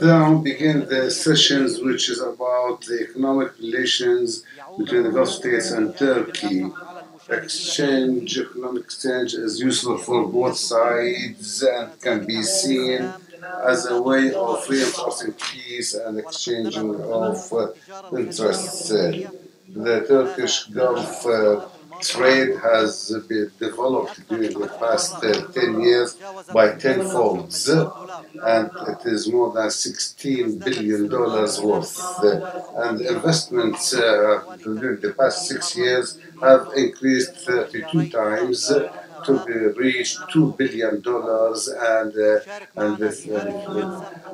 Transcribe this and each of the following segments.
Now begin the sessions which is about the economic relations between the Gulf states and Turkey. Exchange, economic exchange is useful for both sides and can be seen as a way of reinforcing peace and exchanging of interests. The Turkish Gulf uh, trade has been developed during the past uh, 10 years by tenfolds, and it is more than 16 billion dollars worth. and investments uh, during the past six years have increased 32 times to be reached two billion dollars, and uh, and this, uh,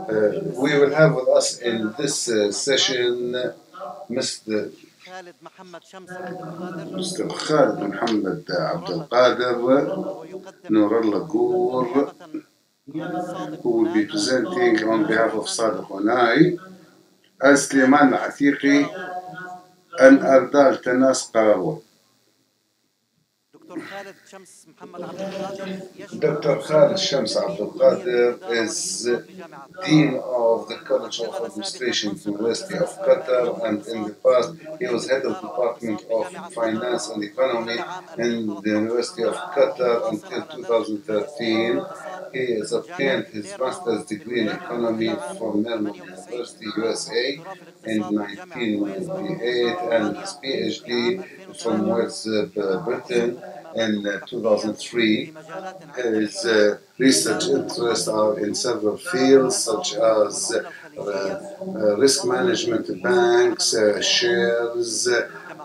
uh, we will have with us in this uh, session Mr. خالد محمد شمس الاستاذ خالد محمد عبد القادر نور الله قور هو بيبرزنتينغ اون بيهاف اوف صادق وناي سليمان العتيقي أن أردال تناس قراوت Dr. Khaled Shams Abdelkader is Dean of the College of Administration, University of Qatar, and in the past he was head of Department of Finance and Economy in the University of Qatar until 2013. He has obtained his master's degree in economy from Melbourne University, USA, in 1998, and his PhD from West uh, Britain in uh, 2003. His uh, research interests are in several fields such as uh, uh, risk management, banks, uh, shares,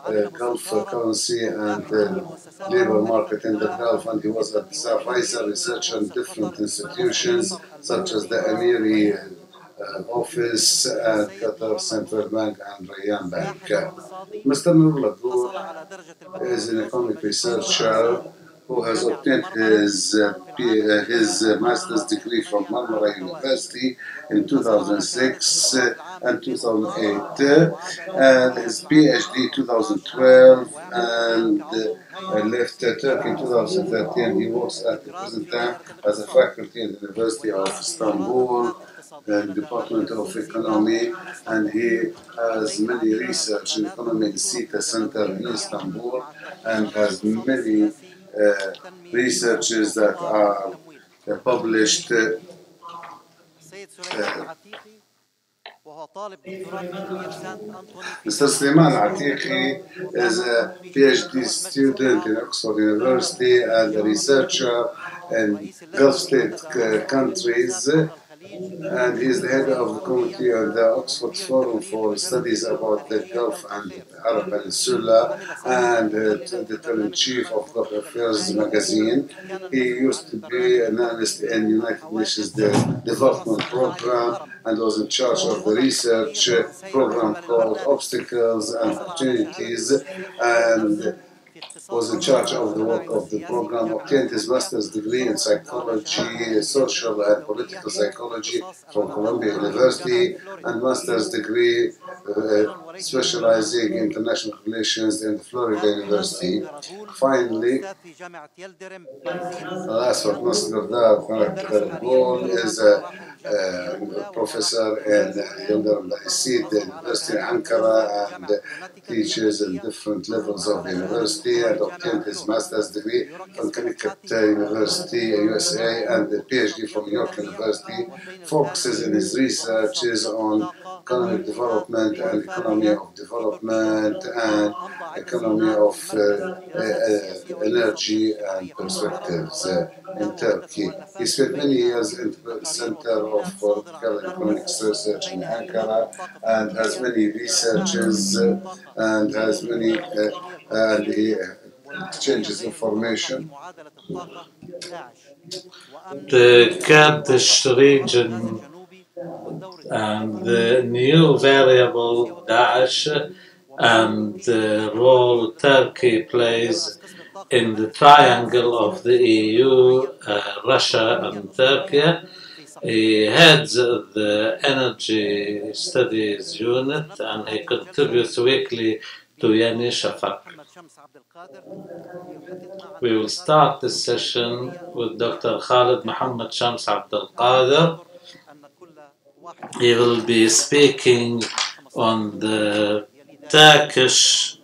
uh, Gulf Currency and uh, Labor Market in the Gulf, and he was advisor research in different institutions such as the Emiri uh, office at Qatar Central Bank and Rayyan Bank. Uh, Mr. Nurullah is an economic researcher who has obtained his, uh, uh, his uh, master's degree from Marmara University in 2006 uh, and 2008, uh, and his PhD 2012, and left Turkey in 2013. He works at the present time as a faculty in the University of Istanbul. Department of Economy, and he has many research in economy in SETA Center in Istanbul, and has many uh, researches that are uh, published uh, Mr. Suliman Atiqi is a PhD student in Oxford University and a researcher in Gulf state countries. And he is the head of the committee on the Oxford Forum for Studies about the Gulf and Arab Peninsula and uh, editor-in-chief of Gulf Affairs magazine. He used to be an analyst in United Nations Development Program and was in charge of the research program called Obstacles and Opportunities and was in charge of the work of the program, obtained his master's degree in psychology, social and political psychology from Columbia University, and master's degree uh, specializing in international relations in Florida University. Finally, last but not least, Gold is a professor in the University of Ankara and teaches in different levels of university and obtained his master's degree from Connecticut University, USA, and a PhD from York University. Focuses in his researches on economic development and economy of development and economy of uh, uh, uh, energy and perspectives uh, in Turkey. He spent many years in the Center of Political and Economics Research in Ankara and has many researches uh, and has many uh, and he uh, exchanges information. معادلة الطاقة and the new variable Daesh and the role Turkey plays in the triangle of the EU, uh, Russia, and Turkey. He heads the Energy Studies Unit and he contributes weekly to Yeni Şafak. We will start this session with Dr. Khalid Muhammad Shams Abdul Qadir. He will be speaking on the Turkish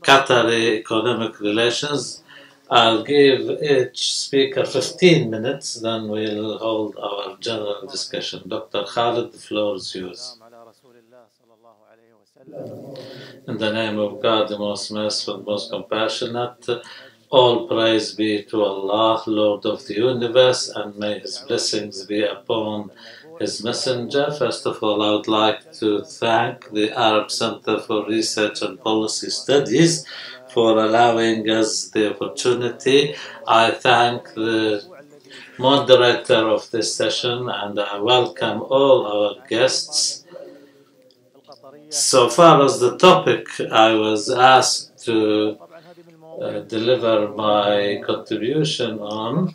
Qatari economic relations. I'll give each speaker 15 minutes, then we'll hold our general discussion. Dr. Khaled, the floor is yours. In the name of God, the most merciful, most compassionate, all praise be to Allah, Lord of the universe, and may His blessings be upon as messenger, first of all, I would like to thank the Arab Center for Research and Policy Studies for allowing us the opportunity. I thank the moderator of this session and I welcome all our guests. So far as the topic, I was asked to uh, deliver my contribution on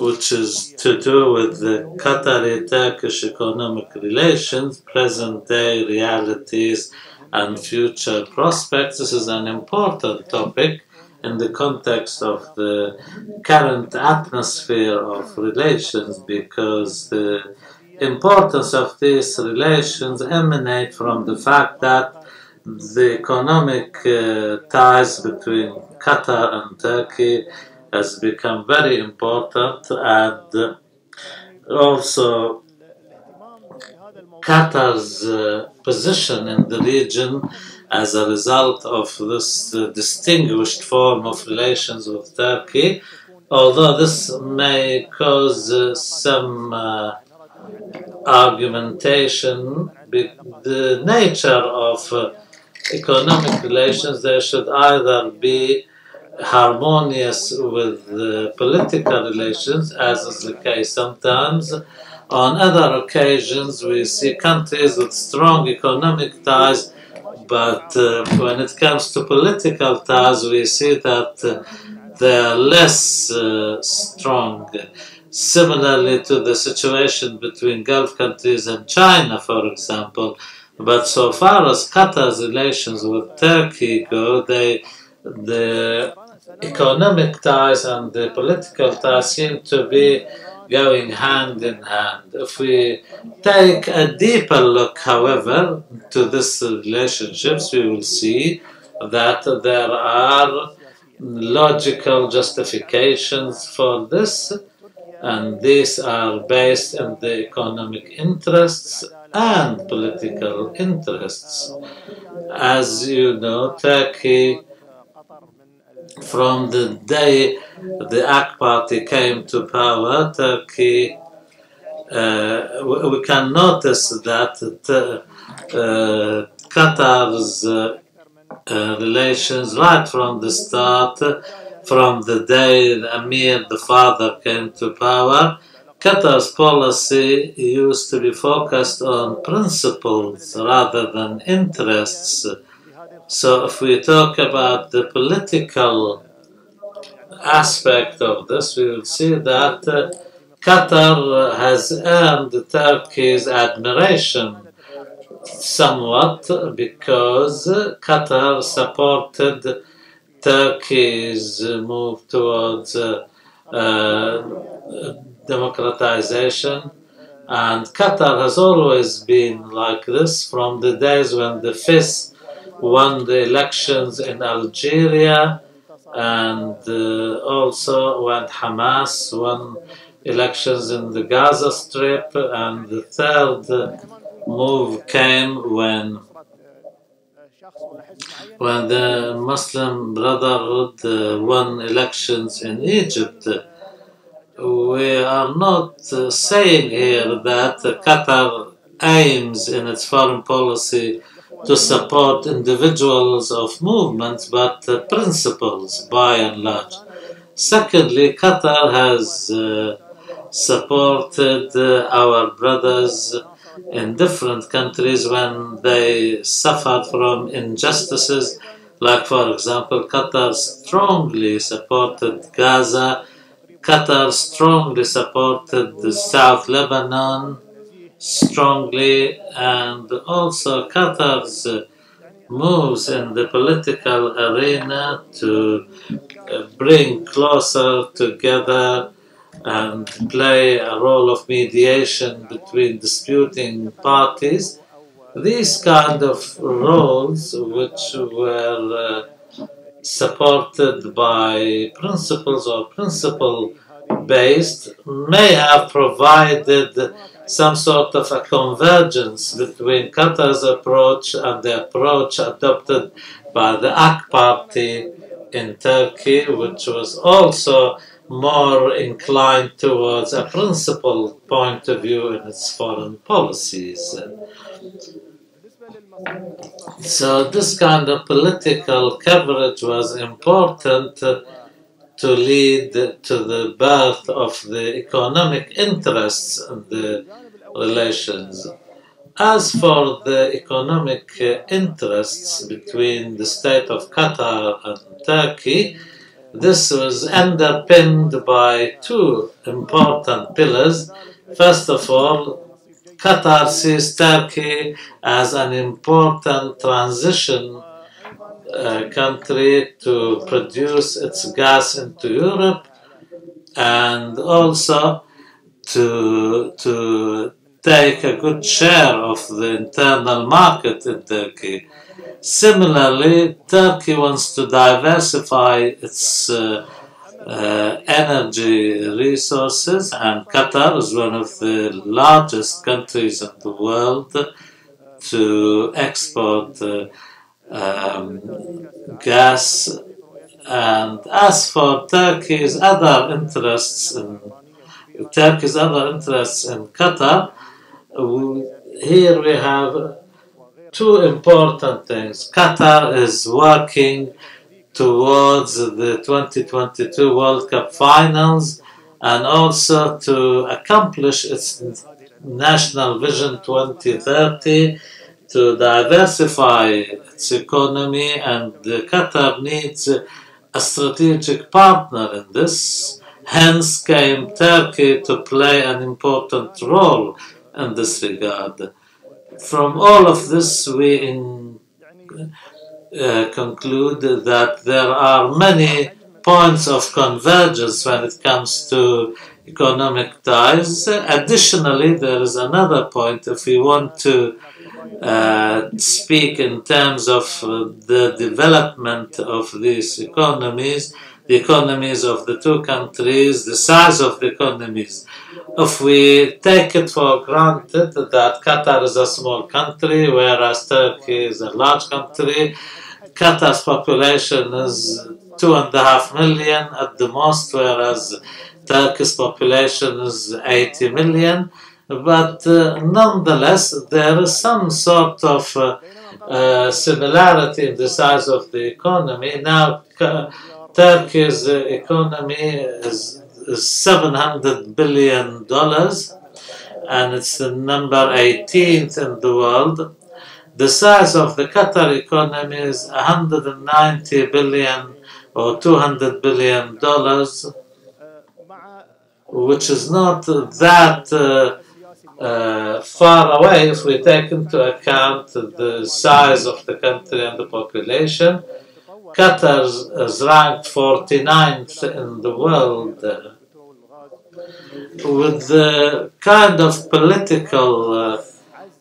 which is to do with the Qatari Turkish economic relations, present day realities, and future prospects. This is an important topic in the context of the current atmosphere of relations because the importance of these relations emanate from the fact that the economic uh, ties between Qatar and Turkey has become very important and also Qatar's uh, position in the region as a result of this uh, distinguished form of relations with Turkey, although this may cause uh, some uh, argumentation, the nature of uh, economic relations, they should either be harmonious with uh, political relations, as is the case sometimes. On other occasions, we see countries with strong economic ties, but uh, when it comes to political ties, we see that uh, they are less uh, strong. Similarly to the situation between Gulf countries and China, for example. But so far as Qatar's relations with Turkey go, they, the economic ties and the political ties seem to be going hand in hand. If we take a deeper look, however, to these relationships, we will see that there are logical justifications for this, and these are based on the economic interests and political interests. As you know, Turkey from the day the AK party came to power, Turkey, uh, we can notice that uh, Qatar's uh, uh, relations right from the start, from the day Amir, the father, came to power, Qatar's policy used to be focused on principles rather than interests. So if we talk about the political aspect of this, we will see that uh, Qatar has earned Turkey's admiration somewhat because Qatar supported Turkey's move towards uh, uh, democratization. And Qatar has always been like this from the days when the FIS won the elections in Algeria and uh, also won Hamas, won elections in the Gaza Strip, and the third move came when when the Muslim Brotherhood uh, won elections in Egypt. We are not uh, saying here that Qatar aims in its foreign policy to support individuals of movements, but uh, principles by and large. Secondly, Qatar has uh, supported uh, our brothers in different countries when they suffered from injustices. Like, for example, Qatar strongly supported Gaza, Qatar strongly supported the South Lebanon, strongly, and also Qatar's moves in the political arena to uh, bring closer together and play a role of mediation between disputing parties. These kind of roles, which were uh, supported by principles or principle based, may have provided some sort of a convergence between Qatar's approach and the approach adopted by the AK party in Turkey, which was also more inclined towards a principled point of view in its foreign policies. So this kind of political coverage was important to lead to the birth of the economic interests and the relations. As for the economic uh, interests between the state of Qatar and Turkey, this was underpinned by two important pillars. First of all, Qatar sees Turkey as an important transition uh, country to produce its gas into Europe and also to, to take a good share of the internal market in Turkey. Similarly, Turkey wants to diversify its uh, uh, energy resources, and Qatar is one of the largest countries in the world to export uh, um, gas. And as for Turkey's other interests in Turkey's other interests in Qatar, here we have two important things. Qatar is working towards the 2022 World Cup finals and also to accomplish its national vision 2030 to diversify its economy and Qatar needs a strategic partner in this. Hence came Turkey to play an important role in this regard. From all of this, we in, uh, conclude that there are many points of convergence when it comes to economic ties. Additionally, there is another point if we want to uh, speak in terms of uh, the development of these economies, the economies of the two countries, the size of the economies. If we take it for granted that Qatar is a small country, whereas Turkey is a large country, Qatar's population is two and a half million at the most, whereas Turkey's population is 80 million. But uh, nonetheless, there is some sort of uh, uh, similarity in the size of the economy. Now, Turkey's economy is, is 700 billion dollars, and it's the number 18th in the world. The size of the Qatar economy is 190 billion or 200 billion dollars, which is not that uh, uh, far away if we take into account the size of the country and the population. Qatar is ranked 49th in the world. Uh, with the kind of political uh,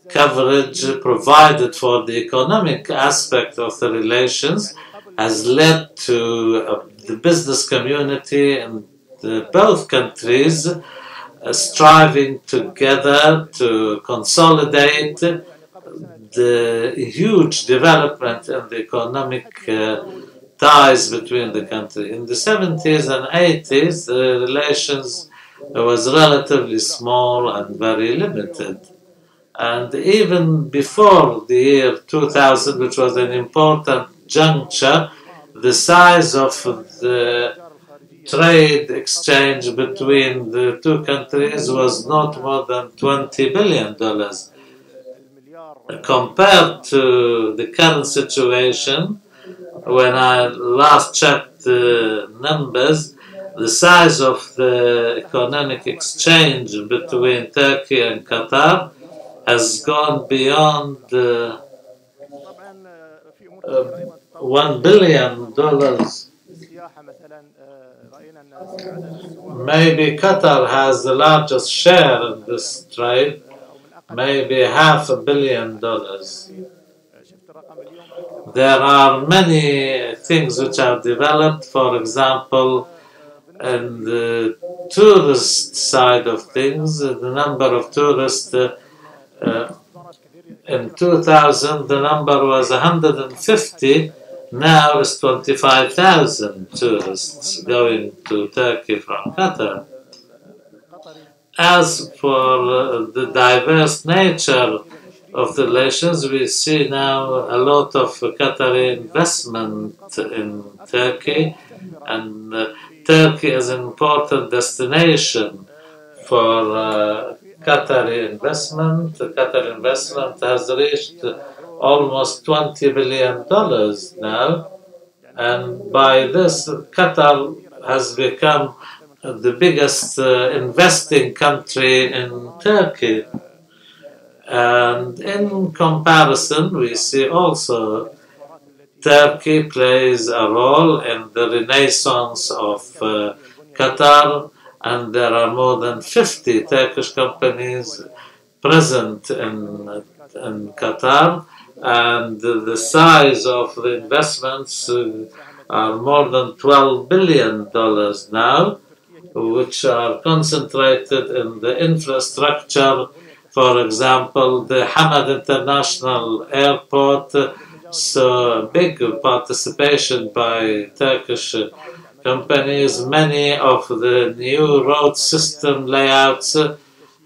coverage provided for the economic aspect of the relations has led to uh, the business community in the, both countries striving together to consolidate the huge development in the economic uh, ties between the country. In the 70s and 80s, the relations was relatively small and very limited. And even before the year 2000, which was an important juncture, the size of the trade exchange between the two countries was not more than 20 billion dollars. Compared to the current situation, when I last checked the numbers, the size of the economic exchange between Turkey and Qatar has gone beyond uh, uh, $1 billion Maybe Qatar has the largest share in this trade, maybe half a billion dollars. There are many things which are developed, for example, in the tourist side of things, the number of tourists uh, uh, in 2000, the number was 150 now there's 25,000 tourists going to Turkey from Qatar. As for uh, the diverse nature of the relations, we see now a lot of Qatari investment in Turkey, and uh, Turkey is an important destination for uh, Qatari investment. Qatari investment has reached almost 20 billion dollars now, and by this, Qatar has become the biggest uh, investing country in Turkey. And in comparison, we see also Turkey plays a role in the renaissance of uh, Qatar, and there are more than 50 Turkish companies present in, in Qatar, and the size of the investments uh, are more than 12 billion dollars now, which are concentrated in the infrastructure. For example, the Hamad International Airport so big participation by Turkish companies. Many of the new road system layouts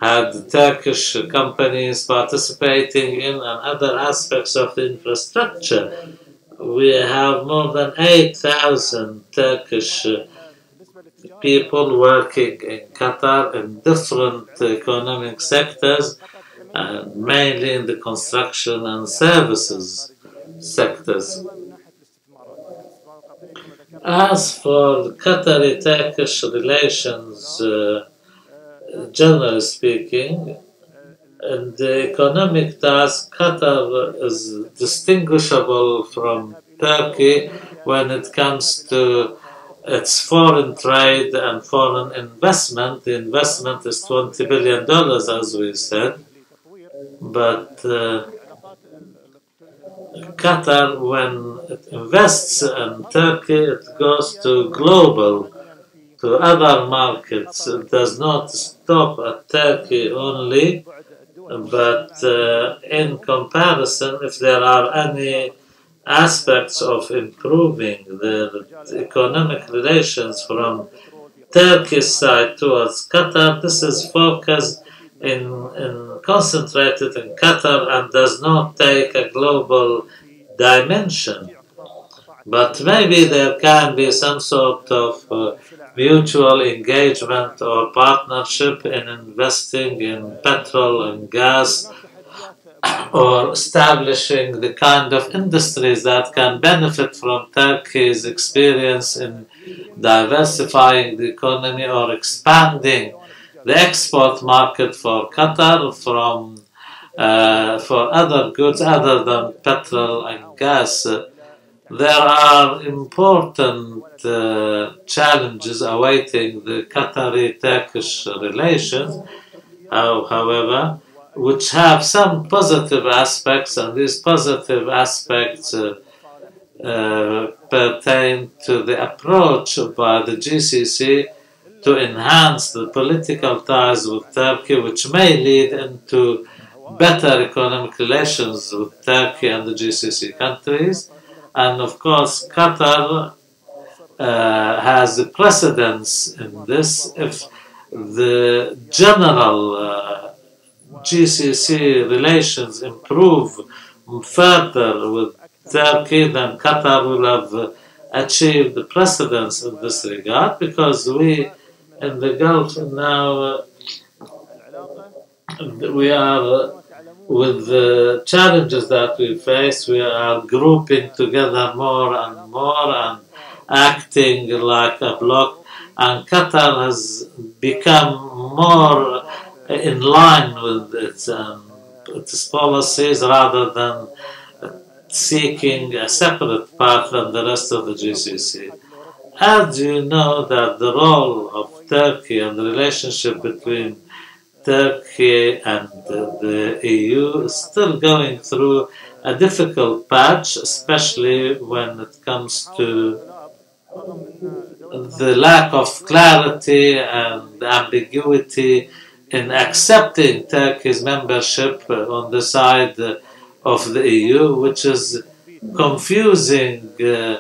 had Turkish companies participating in and other aspects of infrastructure. We have more than 8,000 Turkish uh, people working in Qatar in different economic sectors, uh, mainly in the construction and services sectors. As for Qatari-Turkish relations, uh, generally speaking, and the economic task, Qatar is distinguishable from Turkey when it comes to its foreign trade and foreign investment. The investment is $20 billion, as we said, but uh, Qatar, when it invests in Turkey, it goes to global, to other markets. It does not stop at Turkey only, but uh, in comparison, if there are any aspects of improving the economic relations from Turkey's side towards Qatar, this is focused in, in concentrated in Qatar and does not take a global dimension. But maybe there can be some sort of uh, mutual engagement or partnership in investing in petrol and gas or establishing the kind of industries that can benefit from Turkey's experience in diversifying the economy or expanding the export market for Qatar from uh, for other goods other than petrol and gas. There are important uh, challenges awaiting the Qatari-Turkish relations, how- however, which have some positive aspects, and these positive aspects uh, uh, pertain to the approach by the GCC to enhance the political ties with Turkey, which may lead into better economic relations with Turkey and the GCC countries. And of course, Qatar uh, has precedence in this. If the general uh, GCC relations improve further with Turkey, then Qatar will have uh, achieved the precedence in this regard because we in the Gulf now uh, we are uh, with the challenges that we face, we are grouping together more and more and acting like a bloc. And Qatar has become more in line with its, um, its policies rather than seeking a separate path than the rest of the GCC. As you know that the role of Turkey and the relationship between Turkey and the EU still going through a difficult patch, especially when it comes to the lack of clarity and ambiguity in accepting Turkey's membership on the side of the EU, which is confusing uh,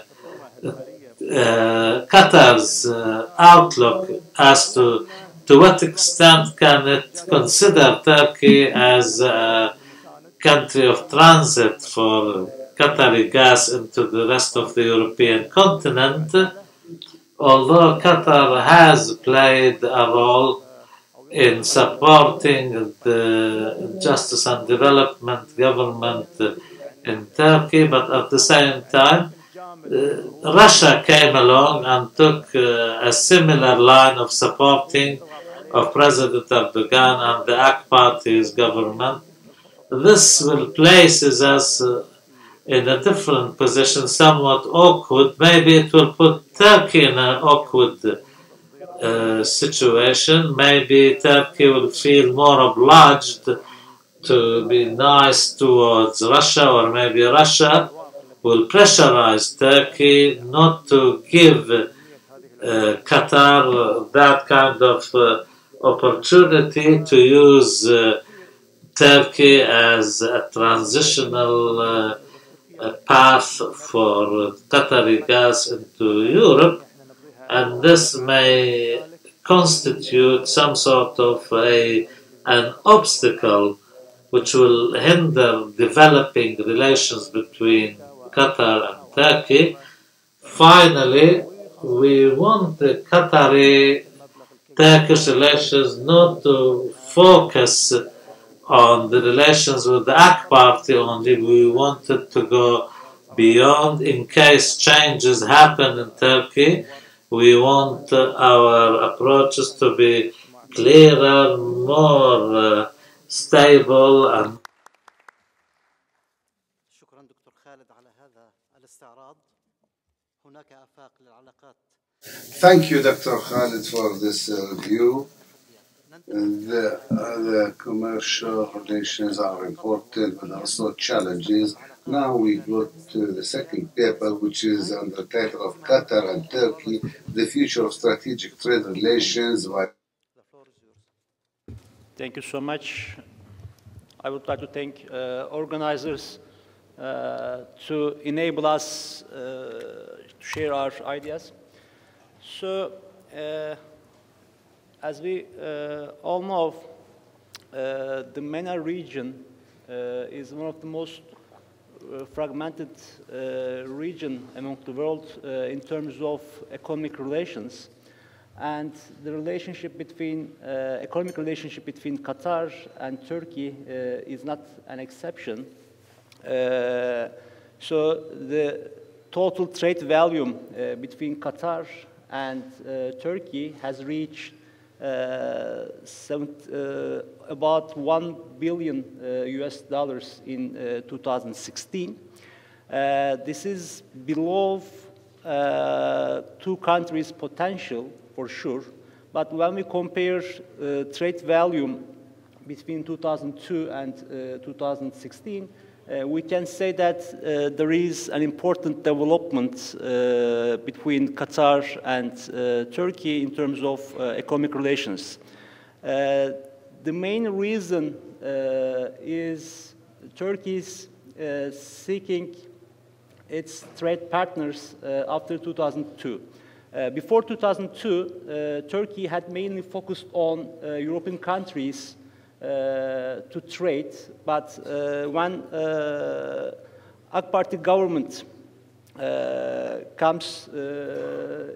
uh, Qatar's uh, outlook as to to what extent can it consider Turkey as a country of transit for Qatari gas into the rest of the European continent, although Qatar has played a role in supporting the justice and development government in Turkey, but at the same time, uh, Russia came along and took uh, a similar line of supporting of President Erdogan and the AK Party's government. This will places us uh, in a different position, somewhat awkward. Maybe it will put Turkey in an awkward uh, situation. Maybe Turkey will feel more obliged to be nice towards Russia, or maybe Russia will pressurize Turkey not to give uh, Qatar that kind of uh, opportunity to use uh, Turkey as a transitional uh, path for Qatari gas into Europe, and this may constitute some sort of a, an obstacle which will hinder developing relations between Qatar and Turkey. Finally, we want the Qatari Turkish relations not to focus on the relations with the AK party only. We wanted to go beyond in case changes happen in Turkey. We want our approaches to be clearer, more uh, stable and Thank you, Dr. Khaled, for this uh, review. The, commercial relations are important, but also challenges. Now we go to the second paper, which is under the title of Qatar and Turkey, the future of strategic trade relations. Thank you so much. I would like to thank uh, organizers uh, to enable us uh, to share our ideas. So, uh, as we uh, all know, uh, the MENA region uh, is one of the most uh, fragmented uh, region among the world in terms of economic relations. And the relationship between, economic relationship between Qatar and Turkey is not an exception. So the total trade volume between Qatar and uh, Turkey has reached uh, uh, about 1 billion US dollars in uh, 2016. Uh, this is below two countries' potential for sure, but when we compare trade volume between 2002 and uh, 2016, uh, we can say that uh, there is an important development uh, between Qatar and uh, Turkey in terms of uh, economic relations. Uh, the main reason is Turkey's seeking its trade partners after 2002. Uh, before 2002, uh, Turkey had mainly focused on European countries to trade, but uh, when uh, AK Party government uh, comes, uh,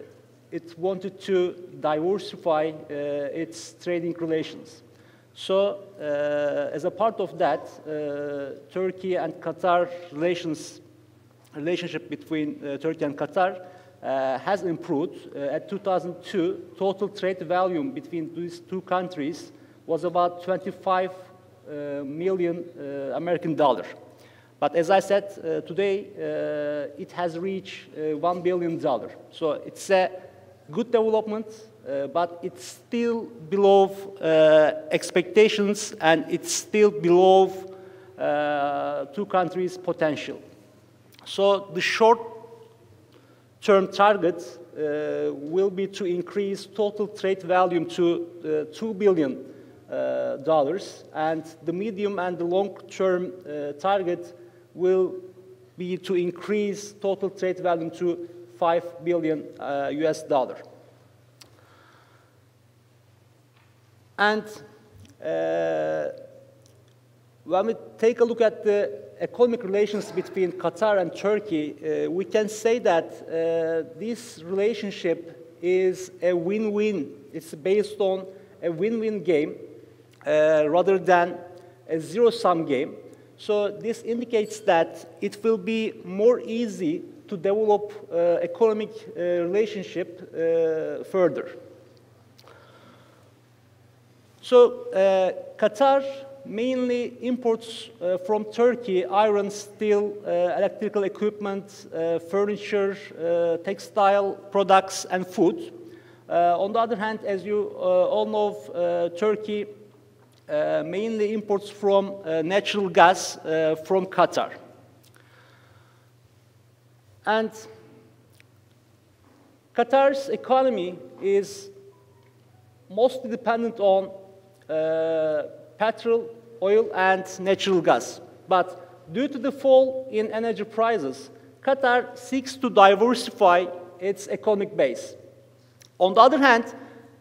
it wanted to diversify uh, its trading relations. So, uh, as a part of that, uh, Turkey and Qatar relations, relationship between uh, Turkey and Qatar uh, has improved. Uh, at 2002, total trade volume between these two countries was about 25 uh, million uh, American dollar. But as I said, uh, today it has reached uh, $1 billion. So it's a good development, uh, but it's still below uh, expectations and it's still below uh, two countries' potential. So the short term target will be to increase total trade volume to uh, $2 billion dollars, and the medium and the long term uh, target will be to increase total trade volume to 5 billion uh, US dollar. And uh, when we take a look at the economic relations between Qatar and Turkey, uh, we can say that uh, this relationship is a win-win. It's based on a win-win game uh, rather than a zero-sum game. So this indicates that it will be more easy to develop uh, economic uh, relationship uh, further. So uh, Qatar mainly imports uh, from Turkey iron, steel, uh, electrical equipment, uh, furniture, uh, textile products, and food. Uh, on the other hand, as you uh, all know, uh, Turkey uh, mainly imports from uh, natural gas uh, from Qatar. And Qatar's economy is mostly dependent on uh, petrol, oil, and natural gas. But due to the fall in energy prices, Qatar seeks to diversify its economic base. On the other hand,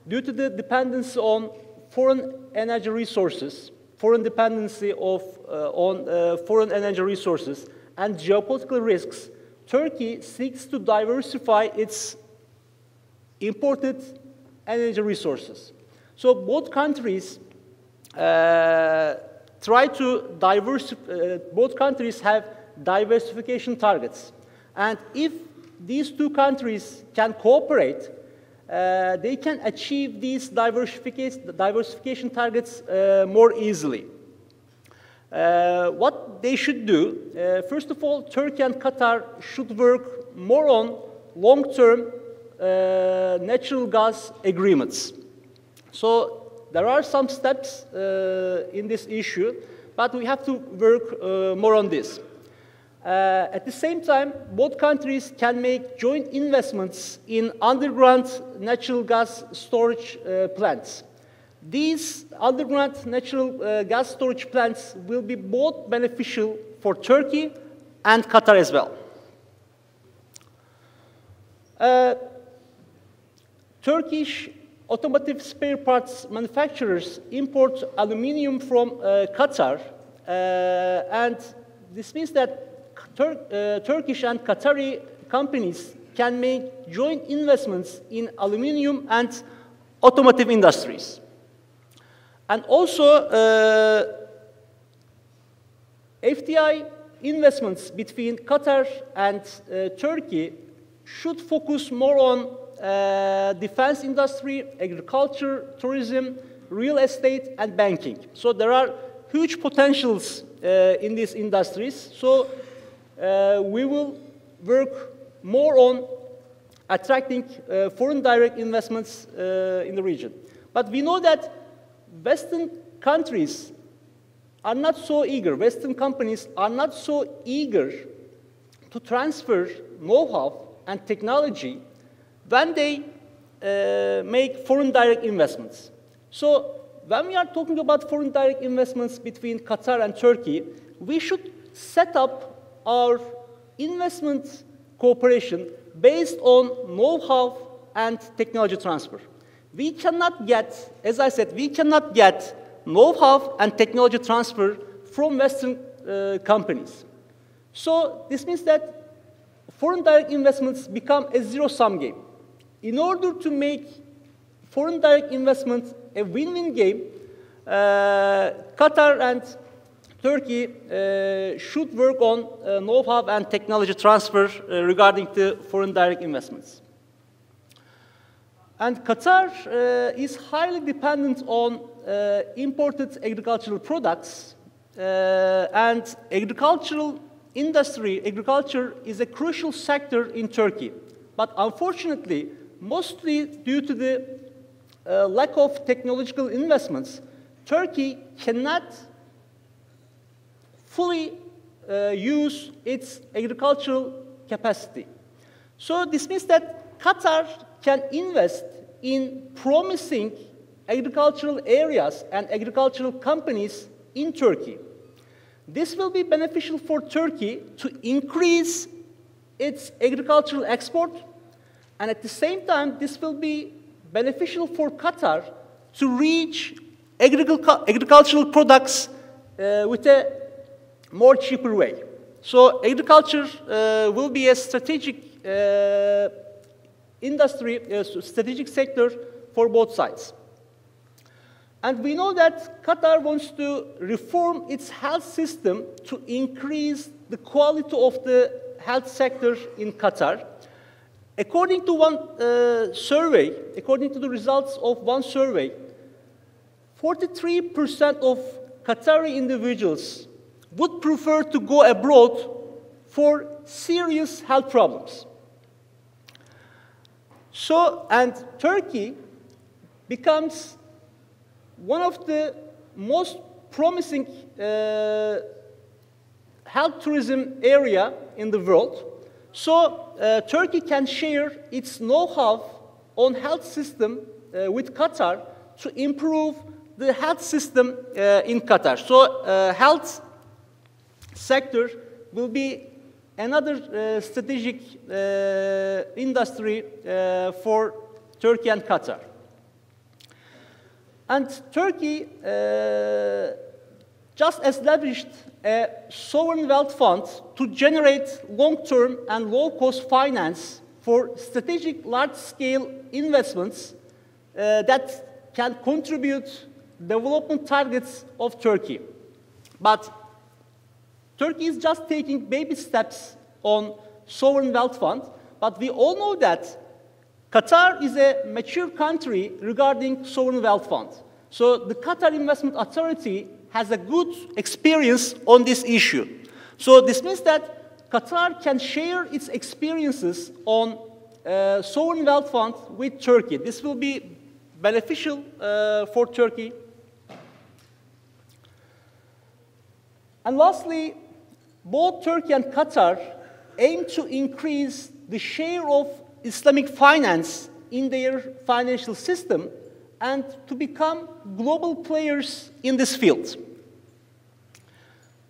due to the dependence on foreign energy resources, foreign dependency of, uh, on uh, foreign energy resources, and geopolitical risks, Turkey seeks to diversify its imported energy resources. So both countries uh, try to diversify, uh, both countries have diversification targets. And if these two countries can cooperate, uh, they can achieve these diversification, diversification targets uh, more easily. Uh, what they should do, uh, first of all, Turkey and Qatar should work more on long-term uh, natural gas agreements. So there are some steps uh, in this issue, but we have to work more on this. Uh, at the same time, both countries can make joint investments in underground natural gas storage uh, plants. These underground natural uh, gas storage plants will be both beneficial for Turkey and Qatar as well. Uh, Turkish automotive spare parts manufacturers import aluminium from uh, Qatar, uh, and this means that Tur uh, Turkish and Qatari companies can make joint investments in aluminium and automotive industries. And also, uh, FDI investments between Qatar and uh, Turkey should focus more on uh, defense industry, agriculture, tourism, real estate, and banking. So there are huge potentials uh, in these industries. So we will work more on attracting uh, foreign direct investments uh, in the region. But we know that Western countries are not so eager, Western companies are not so eager to transfer know-how and technology when they uh, make foreign direct investments. So when we are talking about foreign direct investments between Qatar and Turkey, we should set up our investment cooperation based on know-how and technology transfer. We cannot get, as I said, we cannot get know-how and technology transfer from Western uh, companies. So this means that foreign direct investments become a zero-sum game. In order to make foreign direct investment a win-win game, uh, Qatar and Turkey uh, should work on uh, know-how and technology transfer uh, regarding the foreign direct investments. And Qatar uh, is highly dependent on uh, imported agricultural products, uh, and agricultural industry, agriculture is a crucial sector in Turkey. But unfortunately, mostly due to the lack of technological investments, Turkey cannot fully uh, use its agricultural capacity. So this means that Qatar can invest in promising agricultural areas and agricultural companies in Turkey. This will be beneficial for Turkey to increase its agricultural export, and at the same time, this will be beneficial for Qatar to reach agricultural products uh, with a more cheaper way. So agriculture uh, will be a strategic uh, industry, a strategic sector for both sides. And we know that Qatar wants to reform its health system to increase the quality of the health sector in Qatar. According to one uh, survey, according to the results of one survey, 43% of Qatari individuals would prefer to go abroad for serious health problems. So, and Turkey becomes one of the most promising uh, health tourism area in the world. So uh, Turkey can share its know-how on health system uh, with Qatar to improve the health system uh, in Qatar. So uh, health sector will be another uh, strategic industry for Turkey and Qatar. And Turkey uh, just established a sovereign wealth fund to generate long-term and low-cost finance for strategic large-scale investments uh, that can contribute development targets of Turkey. But Turkey is just taking baby steps on sovereign wealth fund, but we all know that Qatar is a mature country regarding sovereign wealth funds. So the Qatar Investment Authority has a good experience on this issue. So this means that Qatar can share its experiences on uh, sovereign wealth fund with Turkey. This will be beneficial uh, for Turkey. And lastly, both Turkey and Qatar aim to increase the share of Islamic finance in their financial system and to become global players in this field.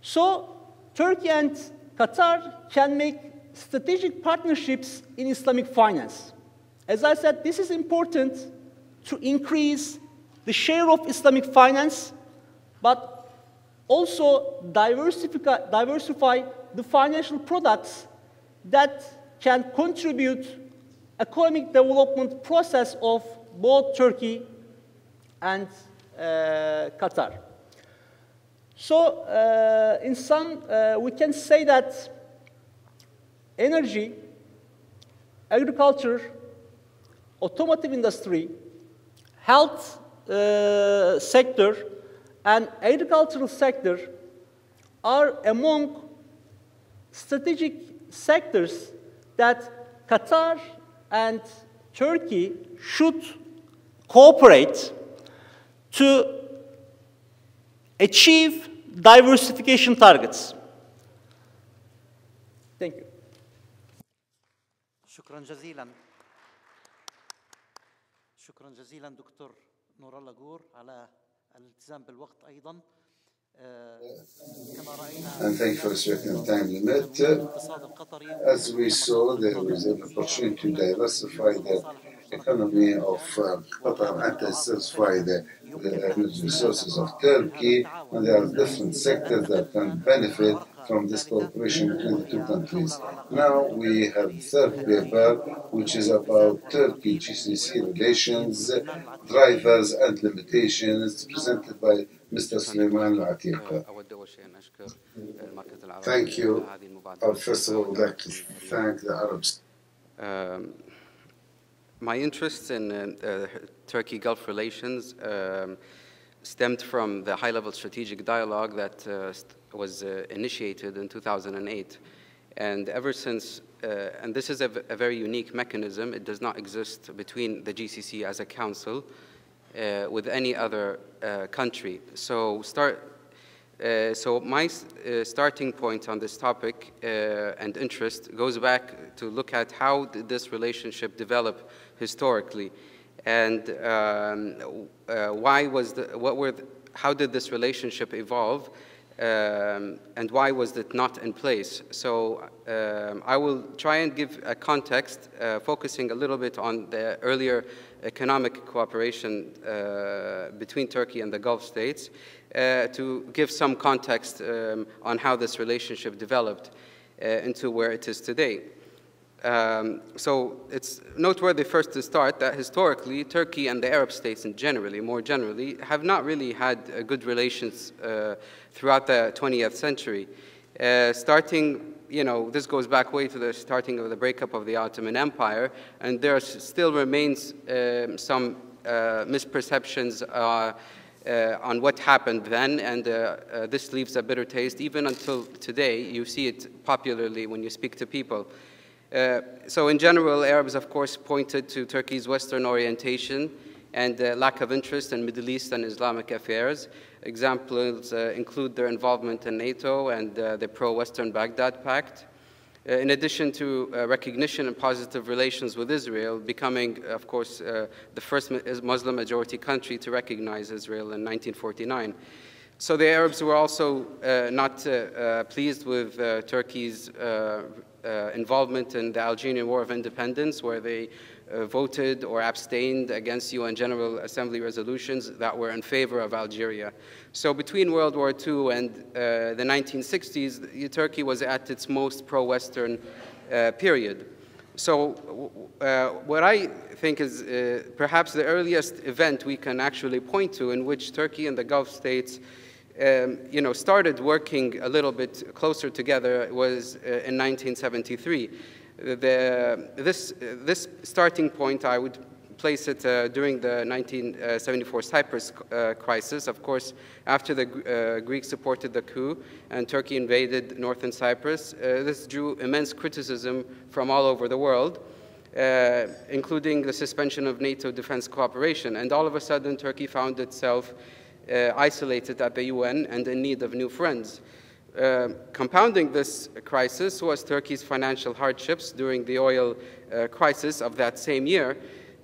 So Turkey and Qatar can make strategic partnerships in Islamic finance. As I said, this is important to increase the share of Islamic finance, but also diversify, diversify the financial products that can contribute economic development process of both Turkey and uh, Qatar. So, uh, in sum, uh, we can say that energy, agriculture, automotive industry, health uh, sector, and agricultural sector are among strategic sectors that Qatar and Turkey should cooperate to achieve diversification targets. Thank you. شكرا جزيلا شكرا جزيلا دكتور نور الله جور على الالتزام بالوقت ايضا and thank you for respecting the time limit. As we saw, there was an opportunity to diversify the economy of uh, Qatar and to satisfy the the resources of Turkey, and there are different sectors that can benefit from this cooperation between the two countries. Now we have third paper, which is about Turkey-GCC relations, drivers and limitations, presented by Mr. Suliman Al Thank you. Uh, first of all, I would like to thank the Arabs. Um, my interest in uh, uh, Turkey-Gulf relations um, stemmed from the high-level strategic dialogue that uh, was uh, initiated in 2008. And ever since, uh, and this is a, a, very unique mechanism, it does not exist between the GCC as a council uh, with any other uh, country. So start, uh, so my uh, starting point on this topic and interest goes back to look at how did this relationship develop historically, and um, why was the what were the, how did this relationship evolve, um, and why was it not in place? So um, I will try and give a context, uh, focusing a little bit on the earlier economic cooperation uh, between Turkey and the Gulf states, uh, to give some context um, on how this relationship developed uh, into where it is today. Um, so it's noteworthy first to start that historically Turkey and the Arab states in generally, more generally, have not really had uh, good relations uh, throughout the 20th century. Uh, starting, you know, this goes back way to the starting of the breakup of the Ottoman Empire, and there still remains um, some uh, misperceptions uh, uh, on what happened then, and uh, this leaves a bitter taste even until today. You see it popularly when you speak to people. So in general, Arabs, of course, pointed to Turkey's Western orientation and lack of interest in Middle East and Islamic affairs. Examples uh, include their involvement in NATO and the pro-Western Baghdad Pact. Uh, in addition to uh, recognition and positive relations with Israel, becoming, of course, uh, the first Muslim majority country to recognize Israel in 1949. So the Arabs were also uh, not uh, uh, pleased with Turkey's involvement in the Algerian War of Independence, where they voted or abstained against UN General Assembly resolutions that were in favor of Algeria. So between World War II and uh, the 1960s, Turkey was at its most pro-Western uh, period. So uh, what I think is uh, perhaps the earliest event we can actually point to in which Turkey and the Gulf states um, you know, started working a little bit closer together was uh, in 1973. The, this, this starting point I would place it uh, during the 1974 Cyprus uh, crisis. Of course, after the uh, Greeks supported the coup and Turkey invaded northern Cyprus, uh, this drew immense criticism from all over the world, uh, including the suspension of NATO defense cooperation. And all of a sudden, Turkey found itself uh, isolated at the UN and in need of new friends. Uh, compounding this crisis was Turkey's financial hardships during the oil uh, crisis of that same year,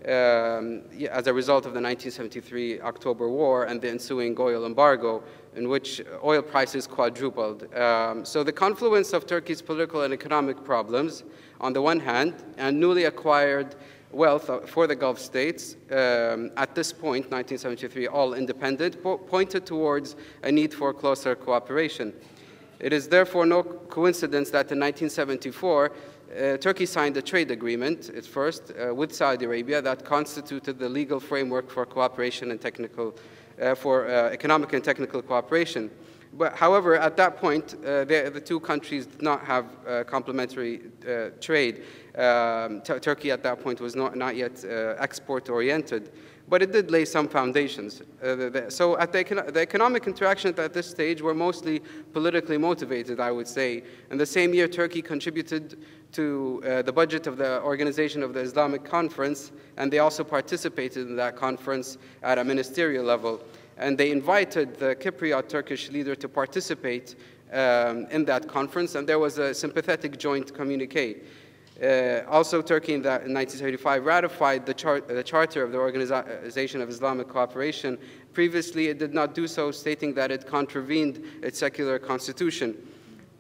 um, as a result of the 1973 October War and the ensuing oil embargo, in which oil prices quadrupled. Um, so the confluence of Turkey's political and economic problems, on the one hand, and newly acquired wealth for the Gulf states, um, at this point, 1973, all independent, po pointed towards a need for closer cooperation. It is therefore no coincidence that in 1974, uh, Turkey signed a trade agreement at first uh, with Saudi Arabia that constituted the legal framework for cooperation and technical, uh, for uh, economic and technical cooperation. But however, at that point, uh, the, the, two countries did not have uh, complementary trade. Um, Turkey at that point was not, not yet export oriented but it did lay some foundations. Uh, so at the, the, economic interactions at this stage were mostly politically motivated, I would say. In the same year, Turkey contributed to uh, the budget of the Organization of the Islamic Conference, and they also participated in that conference at a ministerial level. And they invited the Cypriot Turkish leader to participate um, in that conference, and there was a sympathetic joint communique. Uh, also, Turkey in, that, in 1975 ratified the, char the, Charter of the Organization of Islamic Cooperation. Previously, it did not do so, stating that it contravened its secular constitution.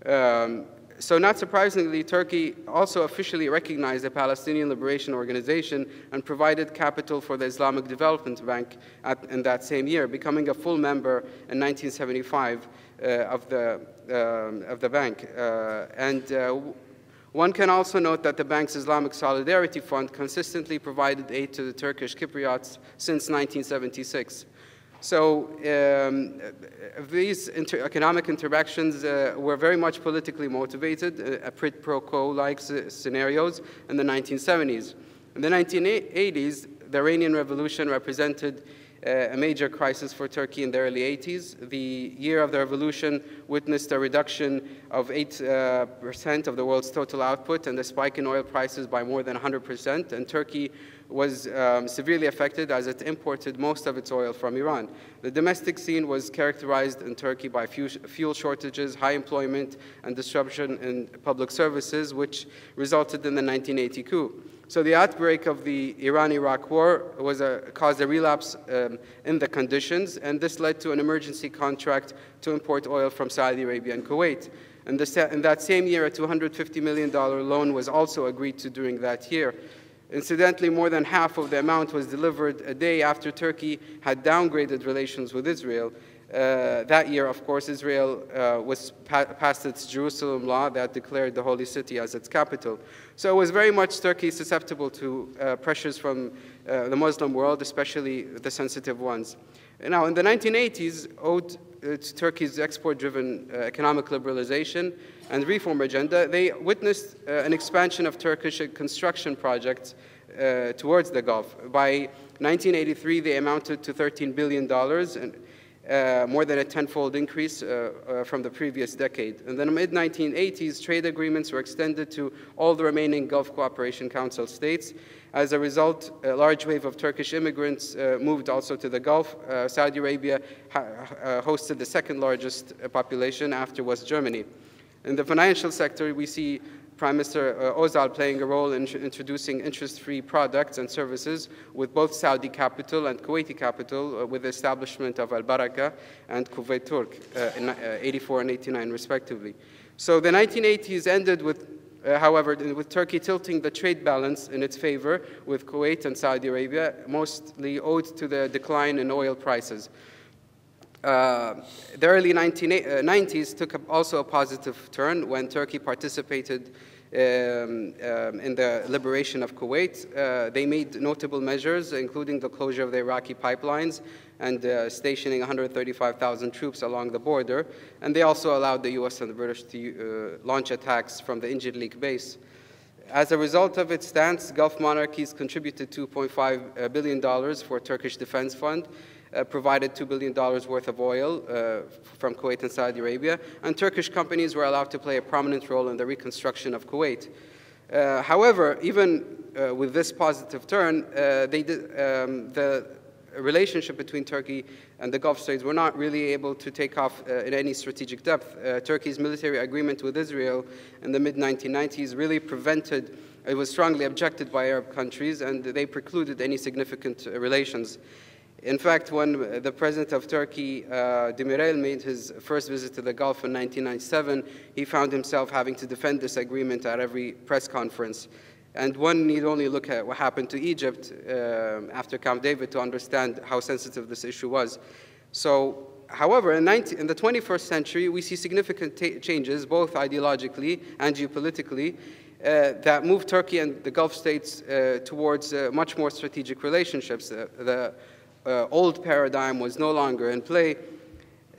Um, so not surprisingly, Turkey also officially recognized the Palestinian Liberation Organization and provided capital for the Islamic Development Bank at, in that same year, becoming a full member in 1975 uh, of, the, um, of the bank. Uh, and uh, one can also note that the bank's Islamic Solidarity Fund consistently provided aid to the Turkish Cypriots since 1976. So um, these inter economic interactions uh, were very much politically motivated, uh, quid pro quo-like scenarios in the 1970s. In the 1980s, the Iranian Revolution represented Uh, a major crisis for Turkey in the early 80s. The year of the revolution witnessed a reduction of 8% uh, of the world's total output and a spike in oil prices by more than 100%. And Turkey was um, severely affected as it imported most of its oil from Iran. The domestic scene was characterized in Turkey by fuel shortages, high employment, and disruption in public services, which resulted in the 1980 coup. So the outbreak of the Iran-Iraq war was a, caused a relapse um, in the conditions, and this led to an emergency contract to import oil from Saudi Arabia and Kuwait. And in that same year, a $250 million loan was also agreed to during that year. Incidentally, more than half of the amount was delivered a day after Turkey had downgraded relations with Israel, uh, that year, of course, Israel uh, was pa passed its Jerusalem law that declared the holy city as its capital. So it was very much Turkey susceptible to uh, pressures from uh, the Muslim world, especially the sensitive ones. Now, in the 1980s, owed uh, to Turkey's export-driven economic liberalization and reform agenda, they witnessed an expansion of Turkish construction projects towards the Gulf. By 1983, they amounted to $13 billion, and uh, more than a tenfold increase uh, uh, from the previous decade. In the mid-1980s, trade agreements were extended to all the remaining Gulf Cooperation Council states. As a result, a large wave of Turkish immigrants uh, moved also to the Gulf. Uh, Saudi Arabia hosted the second largest population after West Germany. In the financial sector, we see Prime Minister uh, Ozal playing a role in introducing interest-free products and services with both Saudi capital and Kuwaiti capital uh, with the establishment of Al Baraka and Kuwait Turk uh, in uh, 84 and 89 respectively. So the 1980s ended with uh, however, with Turkey tilting the trade balance in its favor with Kuwait and Saudi Arabia, mostly owed to the decline in oil prices. Uh, the early 1990s took also a positive turn when Turkey participated um, um, in the liberation of Kuwait. Uh, they made notable measures, including the closure of the Iraqi pipelines and uh, stationing 135,000 troops along the border. And they also allowed the US and the British to uh, launch attacks from the Incirlik base. As a result of its stance, Gulf monarchies contributed $2.5 uh, billion for Turkish Defense Fund, uh, provided $2 billion worth of oil uh, from Kuwait and Saudi Arabia, and Turkish companies were allowed to play a prominent role in the reconstruction of Kuwait. Uh, however, even uh, with this positive turn, uh, did, um, the relationship between Turkey and the Gulf states were not really able to take off uh, in any strategic depth. Turkey's military agreement with Israel in the mid-1990s really prevented it was strongly objected by Arab countries, and they precluded any significant relations. In fact, when the president of Turkey, uh, Demirel, made his first visit to the Gulf in 1997, he found himself having to defend this agreement at every press conference. And one need only look at what happened to Egypt uh, after Camp David to understand how sensitive this issue was. So, however, in, 19, in the 21st century, we see significant changes, both ideologically and geopolitically, uh, that move Turkey and the Gulf states uh, towards uh, much more strategic relationships. Uh, the uh, old paradigm was no longer in play.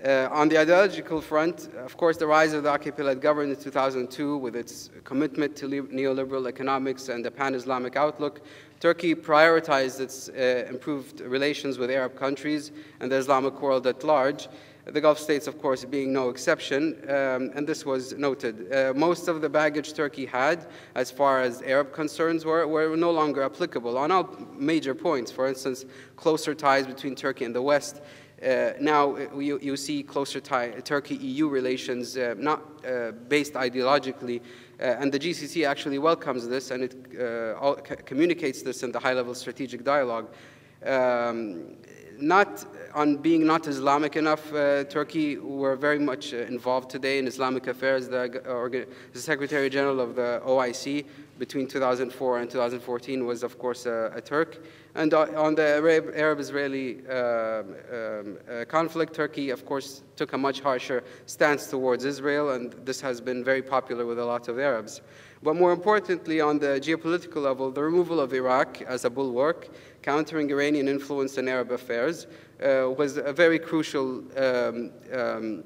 Uh, on the ideological front, of course, the rise of the AKP-led government in 2002 with its commitment to neoliberal economics and the pan-Islamic outlook, Turkey prioritized its uh, improved relations with Arab countries and the Islamic world at large, the Gulf states, of course, being no exception, um, and this was noted. Uh, most of the baggage Turkey had, as far as Arab concerns were, were no longer applicable on all major points. For instance, closer ties between Turkey and the West. Uh, now uh, you, you, see closer Turkey-EU relations, uh, not uh, based ideologically, uh, and the GCC actually welcomes this and it all, communicates this in the high-level strategic dialogue. Um, not on being not Islamic enough, uh, Turkey were very much uh, involved today in Islamic affairs. The, uh, the, Secretary General of the OIC between 2004 and 2014 was, of course, a Turk. And on the Arab-Israeli um, um, uh, conflict, Turkey, of course, took a much harsher stance towards Israel, and this has been very popular with a lot of Arabs. But more importantly, on the geopolitical level, the removal of Iraq as a bulwark, countering Iranian influence in Arab affairs, uh, was a very crucial, um, um,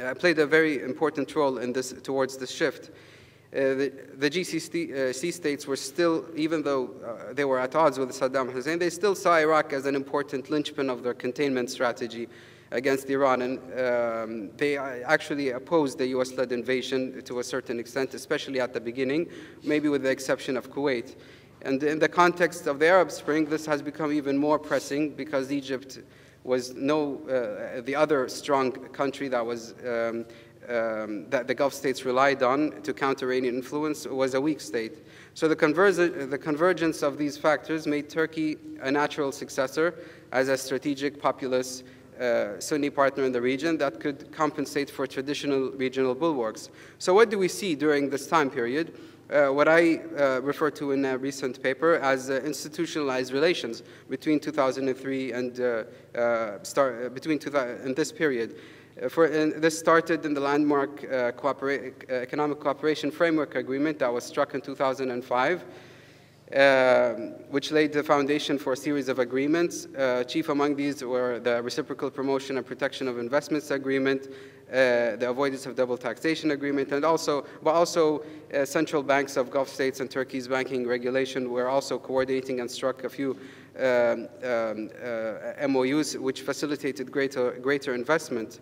uh, played a very important role in this, towards this shift. the, the GCC states were still, even though uh, they were at odds with Saddam Hussein, they still saw Iraq as an important linchpin of their containment strategy against Iran. And um, they actually opposed the US-led invasion to a certain extent, especially at the beginning, maybe with the exception of Kuwait. And in the context of the Arab Spring, this has become even more pressing because Egypt was no, uh, the other strong country that was um, um, that the Gulf states relied on to counter Iranian influence was a weak state. So the, conver the convergence of these factors made Turkey a natural successor as a strategic populous uh, Sunni partner in the region that could compensate for traditional regional bulwarks. So what do we see during this time period? Uh, what I uh, refer to in a recent paper as uh, institutionalized relations between 2003 and uh, uh, start, between in this period. For, this started in the landmark Economic Cooperation Framework Agreement that was struck in 2005, uh, which laid the foundation for a series of agreements. Uh, chief among these were the Reciprocal Promotion and Protection of Investments Agreement, uh, the Avoidance of Double Taxation Agreement, and also, but also uh, central banks of Gulf states and Turkey's banking regulation were also coordinating and struck a few um, um, uh, MOUs which facilitated greater, greater investment.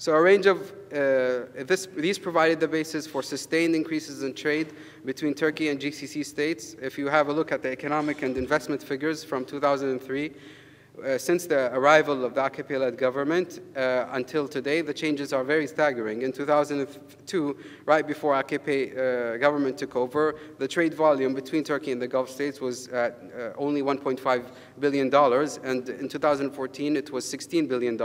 So a range of, uh, this, these provided the basis for sustained increases in trade between Turkey and GCC states. If you have a look at the economic and investment figures from 2003, uh, since the arrival of the AKP-led government uh, until today, the changes are very staggering. In 2002, right before AKP uh, government took over, the trade volume between Turkey and the Gulf states was at uh, only $1.5 billion, and in 2014 it was $16 billion.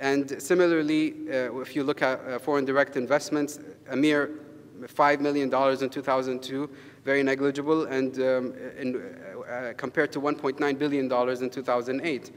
And similarly, uh, if you look at uh, foreign direct investments, a mere $5 million in 2002, very negligible, and um, in, uh, compared to $1.9 billion in 2008.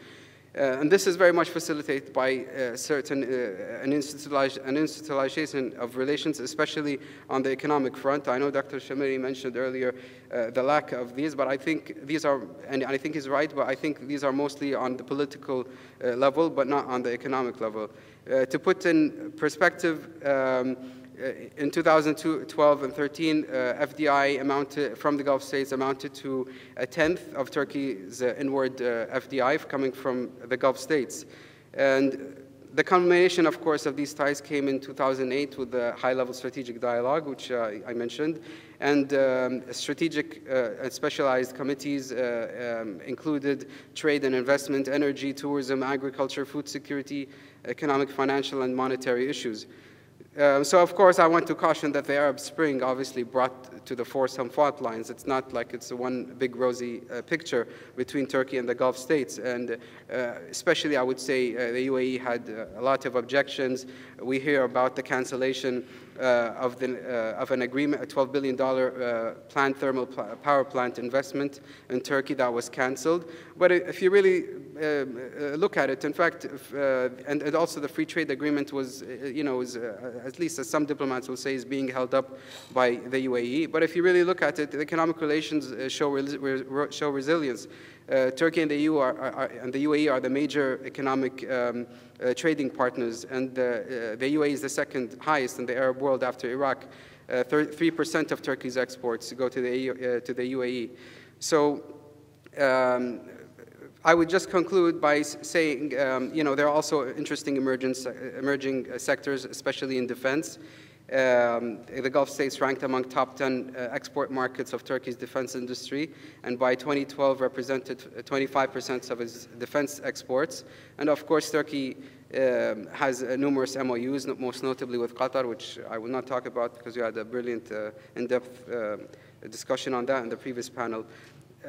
Uh, and this is very much facilitated by uh, certain uh, an, an, institutionalization of relations, especially on the economic front. I know Dr. Shamiri mentioned earlier uh, the lack of these, but I think these are, and I think he's right, but I think these are mostly on the political uh, level, but not on the economic level. Uh, to put in perspective, um, in 2012 and 13, uh, FDI amounted from the Gulf states amounted to a tenth of Turkey's uh, inward FDI coming from the Gulf states. And the culmination, of course, of these ties came in 2008 with the high-level strategic dialogue, which uh, I mentioned, and um, strategic uh, and specialized committees uh, um, included trade and investment, energy, tourism, agriculture, food security, economic, financial, and monetary issues. Um, so of course I want to caution that the Arab Spring obviously brought to the fore some fault lines. It's not like it's one big rosy uh, picture between Turkey and the Gulf states. And uh, especially I would say uh, the UAE had uh, a lot of objections. We hear about the cancellation of, the, uh, of an agreement, a $12 billion uh, planned thermal pl power plant investment in Turkey that was canceled. But if you really look at it, in fact, if, and, and, also the free trade agreement was, you know, was, at least as some diplomats will say, is being held up by the UAE. But if you really look at it, the economic relations show, re show resilience. Uh, Turkey and the, are, are, and the UAE are the major economic um, uh, trading partners, and uh, the UAE is the second highest in the Arab world after Iraq. 3% of Turkey's exports go to the, to the UAE. So um, I would just conclude by saying, um, you know, there are also interesting emerging, emerging sectors, especially in defense. Um, the Gulf states ranked among top 10 uh, export markets of Turkey's defense industry, and by 2012 represented 25% of its defense exports. And of course, Turkey um, has uh, numerous MOUs, most notably with Qatar, which I will not talk about because we had a brilliant, uh, in-depth uh, discussion on that in the previous panel.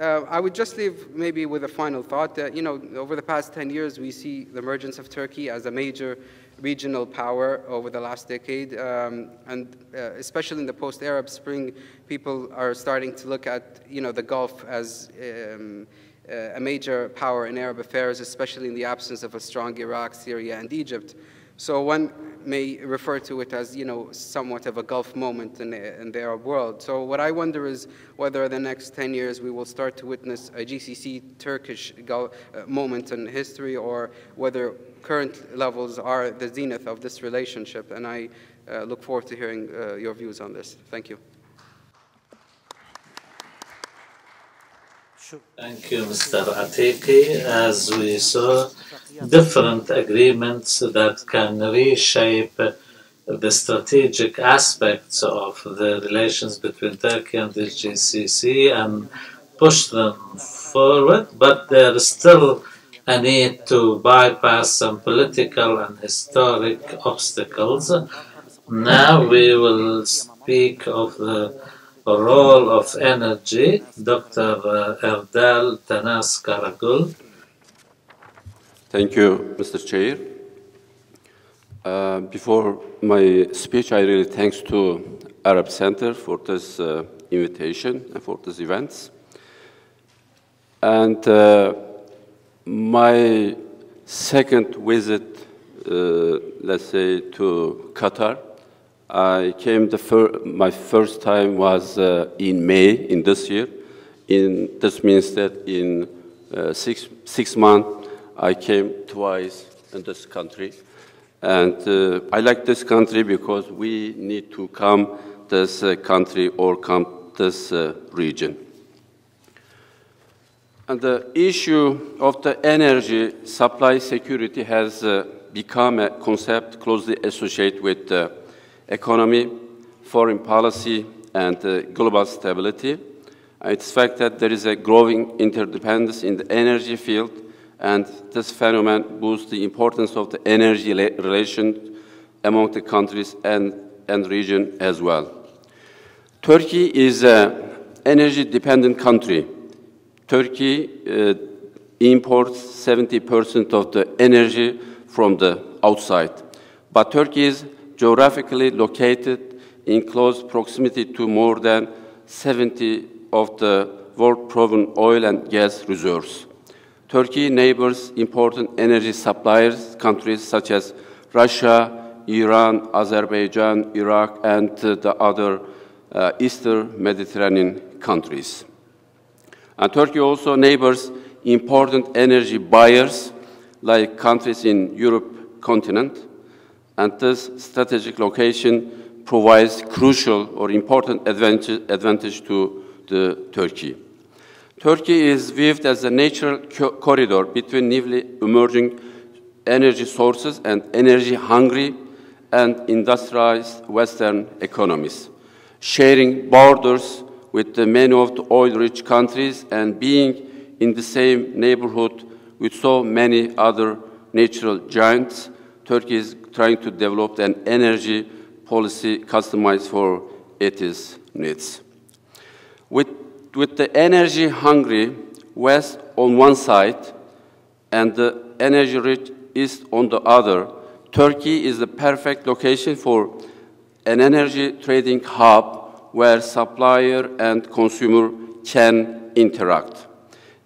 Uh, I would just leave maybe with a final thought that, you know, over the past 10 years, we see the emergence of Turkey as a major regional power over the last decade. Um, and uh, especially in the post-Arab Spring, people are starting to look at, you know, the Gulf as um, uh, a major power in Arab affairs, especially in the absence of a strong Iraq, Syria, and Egypt. So one may refer to it as, you know, somewhat of a Gulf moment in the, in the Arab world. So what I wonder is whether the next 10 years we will start to witness a GCC Turkish uh, moment in history or whether current levels are the zenith of this relationship. And I uh, look forward to hearing uh, your views on this. Thank you. Thank you, Mr. Atiqi. As we saw, different agreements that can reshape the strategic aspects of the relations between Turkey and the GCC and push them forward, but there is still a need to bypass some political and historic obstacles. Now we will speak of the role of energy. Dr. Erdal Tanas Karagöl. Thank you, Mr. Chair. Uh, before my speech, I really thanks to Arab Center for this uh, invitation and for these events. And uh, my second visit, uh, let's say, to Qatar, I came the fir my first time was uh, in May in this year. In this means that in uh, six six months I came twice in this country, and uh, I like this country because we need to come this uh, country or come this uh, region. And the issue of the energy supply security has uh, become a concept closely associated with economy, foreign policy, and uh, global stability. It's fact that there is a growing interdependence in the energy field, and this phenomenon boosts the importance of the energy relation among the countries and, and region as well. Turkey is an energy-dependent country Turkey uh, imports 70% of the energy from the outside. But Turkey is geographically located in close proximity to more than 70 of the world proven oil and gas reserves. Turkey neighbors important energy suppliers, countries such as Russia, Iran, Azerbaijan, Iraq, and uh, the other uh, Eastern Mediterranean countries. And Turkey also neighbors important energy buyers like countries in Europe continent. And this strategic location provides crucial or important advantage, advantage to the Turkey. Turkey is viewed as a natural co corridor between newly emerging energy sources and energy-hungry and industrialized Western economies, sharing borders with many of the oil-rich countries and being in the same neighborhood with so many other natural giants, Turkey is trying to develop an energy policy customized for its needs. With, with the energy-hungry West on one side and the energy-rich East on the other, Turkey is the perfect location for an energy trading hub where supplier and consumer can interact.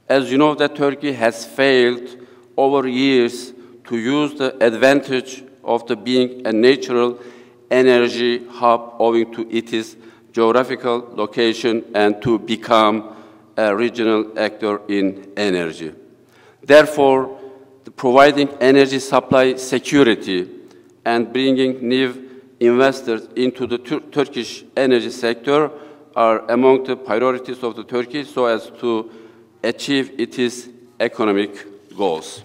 As you know that Turkey has failed over years to use the advantage of the being a natural energy hub owing to its geographical location and to become a regional actor in energy. Therefore, providing energy supply security and bringing new investors into the Tur Turkish energy sector are among the priorities of the Turkey so as to achieve its economic goals.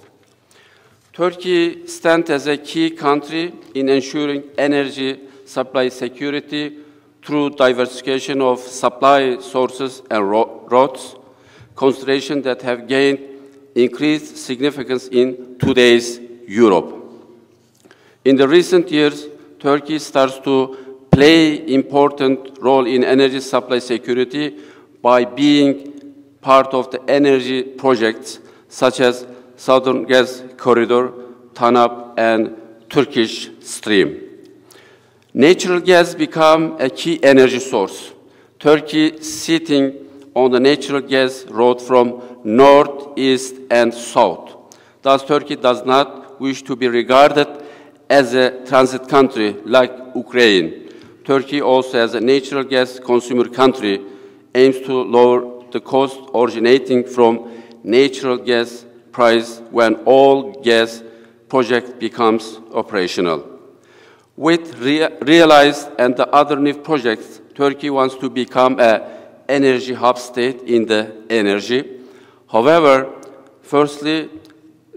Turkey stands as a key country in ensuring energy supply security through diversification of supply sources and routes, consideration that have gained increased significance in today's Europe. In the recent years, Turkey starts to play important role in energy supply security by being part of the energy projects such as Southern Gas Corridor, TANAP, and Turkish Stream. Natural gas become a key energy source. Turkey sitting on the natural gas road from north, east, and south. Thus, Turkey does not wish to be regarded as a transit country like Ukraine, Turkey also as a natural gas consumer country aims to lower the cost originating from natural gas price when all gas project becomes operational. With rea realized and the other new projects, Turkey wants to become an energy hub state in the energy. However, firstly,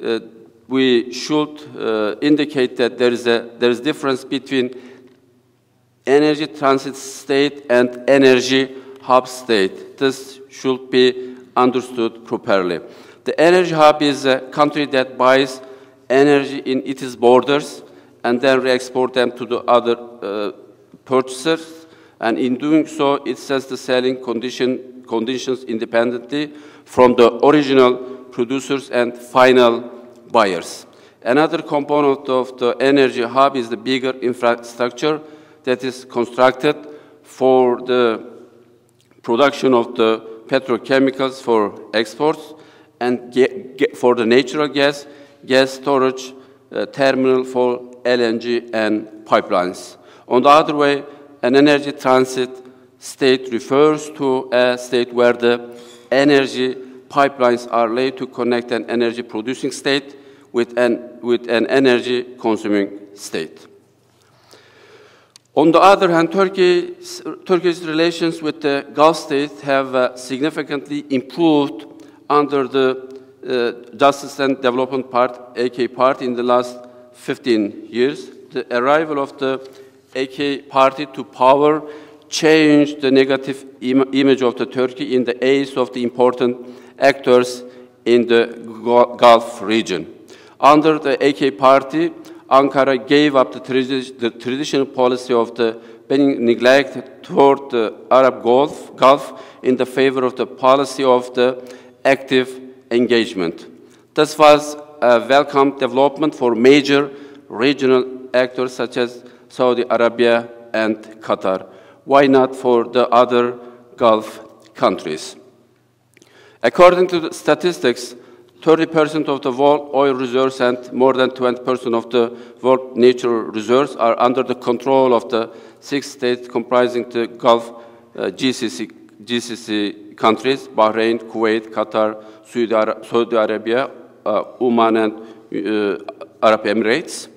uh, we should uh, indicate that there is a there is difference between energy transit state and energy hub state. This should be understood properly. The energy hub is a country that buys energy in its borders and then re-export them to the other uh, purchasers. And in doing so, it sets the selling condition, conditions independently from the original producers and final buyers. Another component of the energy hub is the bigger infrastructure that is constructed for the production of the petrochemicals for exports and for the natural gas, gas storage uh, terminal for LNG and pipelines. On the other way, an energy transit state refers to a state where the energy pipelines are laid to connect an energy producing state with an, with an energy consuming state. On the other hand, Turkey's, Turkey's relations with the Gulf states have uh, significantly improved under the uh, Justice and Development Part, AK Party, in the last 15 years. The arrival of the AK Party to power changed the negative Im image of the Turkey in the eyes of the important actors in the Gulf region. Under the AK Party, Ankara gave up the, the traditional policy of the being neglect toward the Arab Gulf, Gulf in the favor of the policy of the active engagement. This was a welcome development for major regional actors such as Saudi Arabia and Qatar. Why not for the other Gulf countries? According to the statistics, 30% of the world oil reserves and more than 20% of the world natural reserves are under the control of the six states comprising the Gulf uh, GCC, GCC countries, Bahrain, Kuwait, Qatar, Saudi, Arabia, uh, Oman, and uh, Arab Emirates.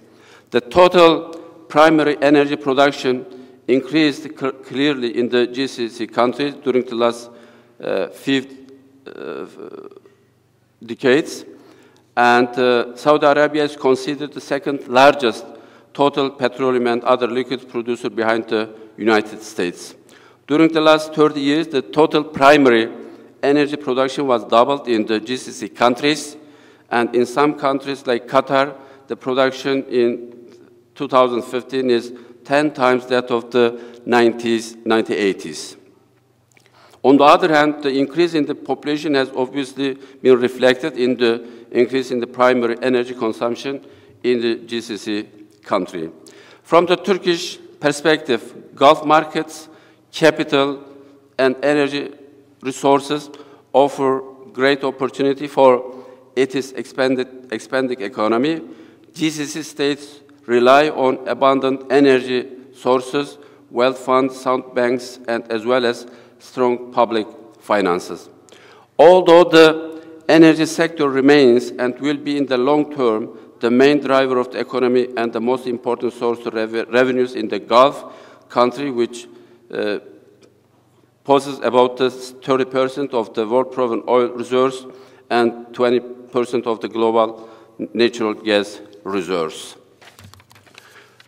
The total primary energy production increased clearly in the GCC countries during the last uh, fifth, uh, decades. And uh, Saudi Arabia is considered the second largest total petroleum and other liquid producer behind the United States. During the last 30 years, the total primary energy production was doubled in the GCC countries, and in some countries like Qatar, the production in 2015 is 10 times that of the 90s, 1980s. On the other hand, the increase in the population has obviously been reflected in the increase in the primary energy consumption in the GCC country. From the Turkish perspective, Gulf markets, capital, and energy resources offer great opportunity for its expanded, expanding economy. GCC states rely on abundant energy sources, wealth funds, sound banks, and as well as strong public finances. Although the energy sector remains and will be in the long term the main driver of the economy and the most important source of rev revenues in the Gulf country, which possesses about 30% of the world proven oil reserves and 20% of the global natural gas reserves.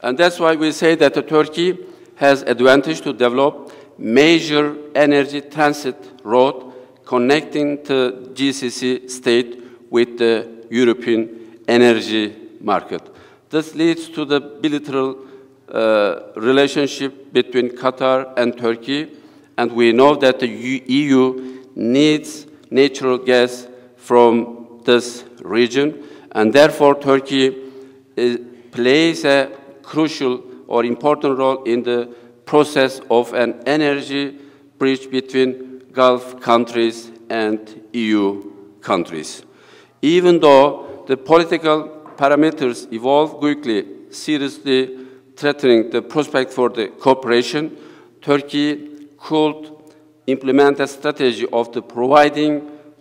And that's why we say that Turkey has advantage to develop major energy transit road connecting the GCC state with the European energy market. This leads to the bilateral uh, Uh, relationship between Qatar and Turkey, and we know that the EU needs natural gas from this region, and therefore Turkey is, plays a crucial or important role in the process of an energy bridge between Gulf countries and EU countries. Even though the political parameters evolve quickly, seriously threatening the prospect for the cooperation, Turkey could implement a strategy of the providing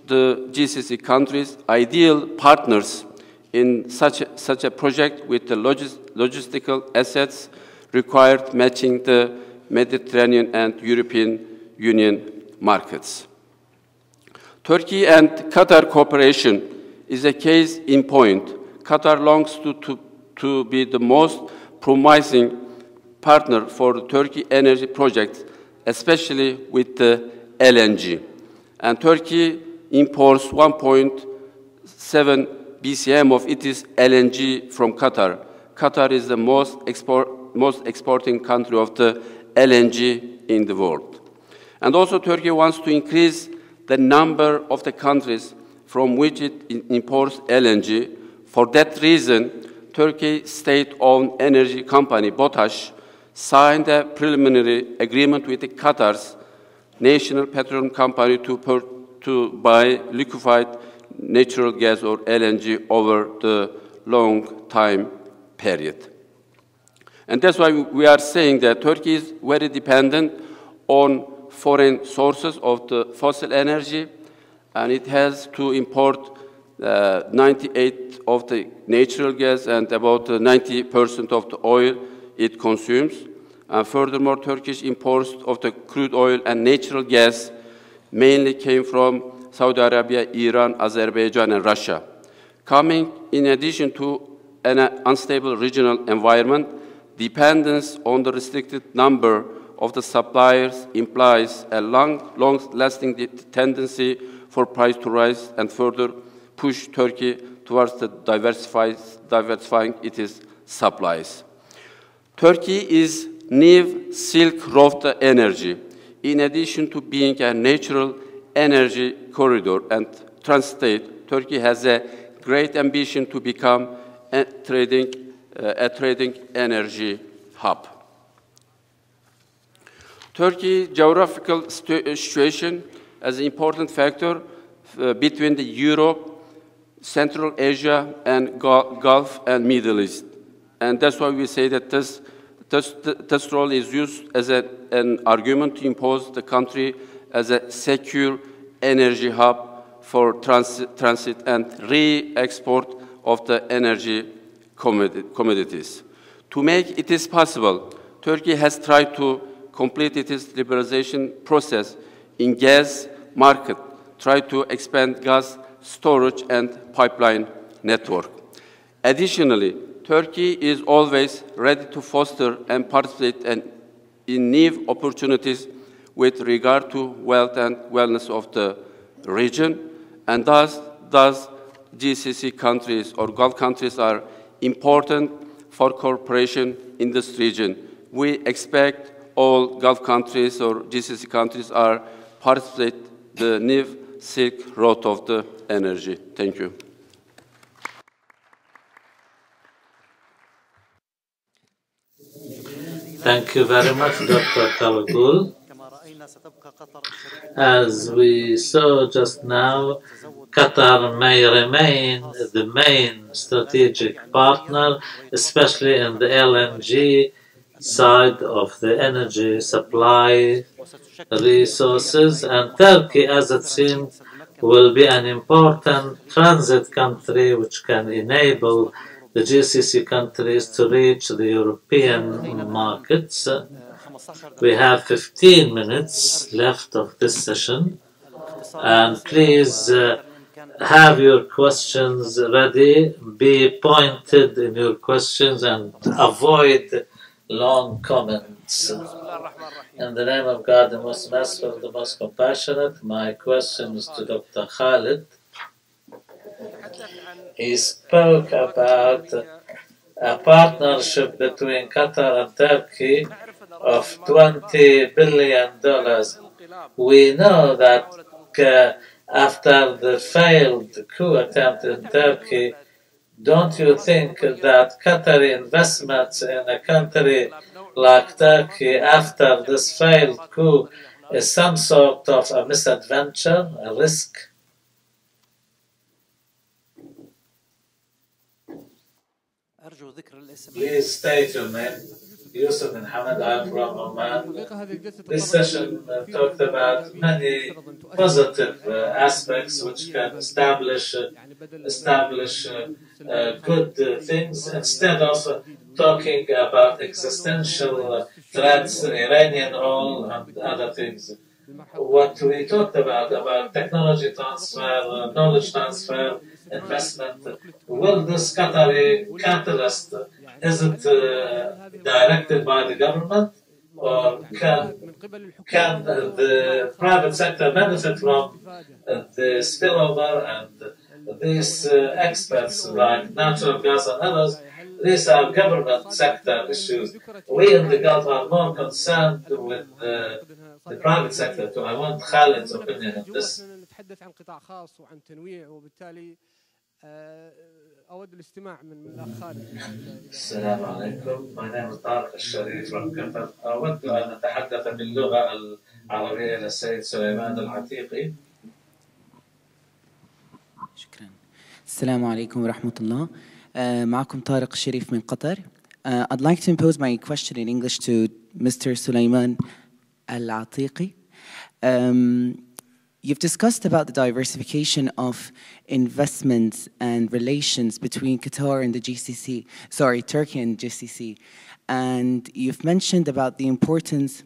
the GCC countries ideal partners in such a, such a project with the logis logistical assets required matching the Mediterranean and European Union markets. Turkey and Qatar cooperation is a case in point. Qatar longs to, to, to be the most promising partner for the Turkey energy projects, especially with the LNG. And Turkey imports 1.7 BCM of its LNG from Qatar. Qatar is the most, most exporting country of the LNG in the world. And also Turkey wants to increase the number of the countries from which it imports LNG. For that reason, Turkey state-owned energy company BOTAŞ signed a preliminary agreement with Qatar's national petroleum company to, per, to buy liquefied natural gas or LNG over the long time period. And that's why we are saying that Turkey is very dependent on foreign sources of the fossil energy, and it has to import uh, 98 of the natural gas and about 90% of the oil it consumes. Furthermore, Turkish imports of the crude oil and natural gas mainly came from Saudi Arabia, Iran, Azerbaijan, and Russia. Coming in addition to an unstable regional environment, dependence on the restricted number of the suppliers implies a long, long-lasting tendency for price to rise and further push Turkey towards the diversifying its supplies. Turkey is new Silk Road energy, in addition to being a natural energy corridor and transit, Turkey has a great ambition to become a trading, uh, a trading energy hub. Turkey's geographical situation is an important factor uh, between the Europe, Central Asia, and Gulf and Middle East. And that's why we say that this, this, this role is used as a, an argument to impose the country as a secure energy hub for transit, transit and re-export of the energy commodities. To make it is possible, Turkey has tried to complete its liberalization process in gas market, tried to expand gas storage and pipeline network. Additionally, Turkey is always ready to foster and participate in new opportunities with regard to wealth and wellness of the region, and thus, thus GCC countries or Gulf countries are important for cooperation in this region. We expect all Gulf countries or GCC countries are participate the new Silk Road of the energy. Thank you. Thank you very much, Dr. Karagöl. As we saw just now, Qatar may remain the main strategic partner, especially in the LNG side of the energy supply resources, and Turkey, as it seems, will be an important transit country which can enable the GCC countries to reach the European markets. We have 15 minutes left of this session, and please uh, have your questions ready. Be pointed in your questions and avoid long comments. In the name of God, the most merciful, the most compassionate, my question is to Dr. Khaled. He spoke about a partnership between Qatar and Turkey of 20 billion dollars. We know that uh, after the failed coup attempt in Turkey, don't you think that Qatari investments in a country like Turkey after this failed coup is some sort of a misadventure, a risk? Please state your name. Yusuf and Hamad. I'm from Oman. This session uh, talked about many positive uh, aspects which can establish uh, establish uh, uh, good uh, things instead of uh, talking about existential uh, threats, Iranian role, and other things. What we talked about about technology transfer, uh, knowledge transfer, investment. Will this Qatari catalyst is it uh, directed by the government or can can the private sector benefit from the spillover and these uh, experts like natural gas and others? These are government sector issues. We in the Gulf are more concerned with the, the private sector. So I want Khalid's opinion on this. نتحدث عن قطاع خاص وعن تنويع وبالتالي آه، اود الاستماع من الاخ خالد السلام عليكم my name is طارق الشريف from Qatar أود أن أتحدث باللغة العربية للسيد سليمان العتيقي شكرا السلام عليكم ورحمة الله معكم طارق الشريف من قطر Uh, I'd like to impose my question in English to Mr. Suliman Al-Atiqi. Um, you've discussed about the diversification of investments and relations between Qatar and the GCC, sorry, Turkey and GCC. And you've mentioned about the importance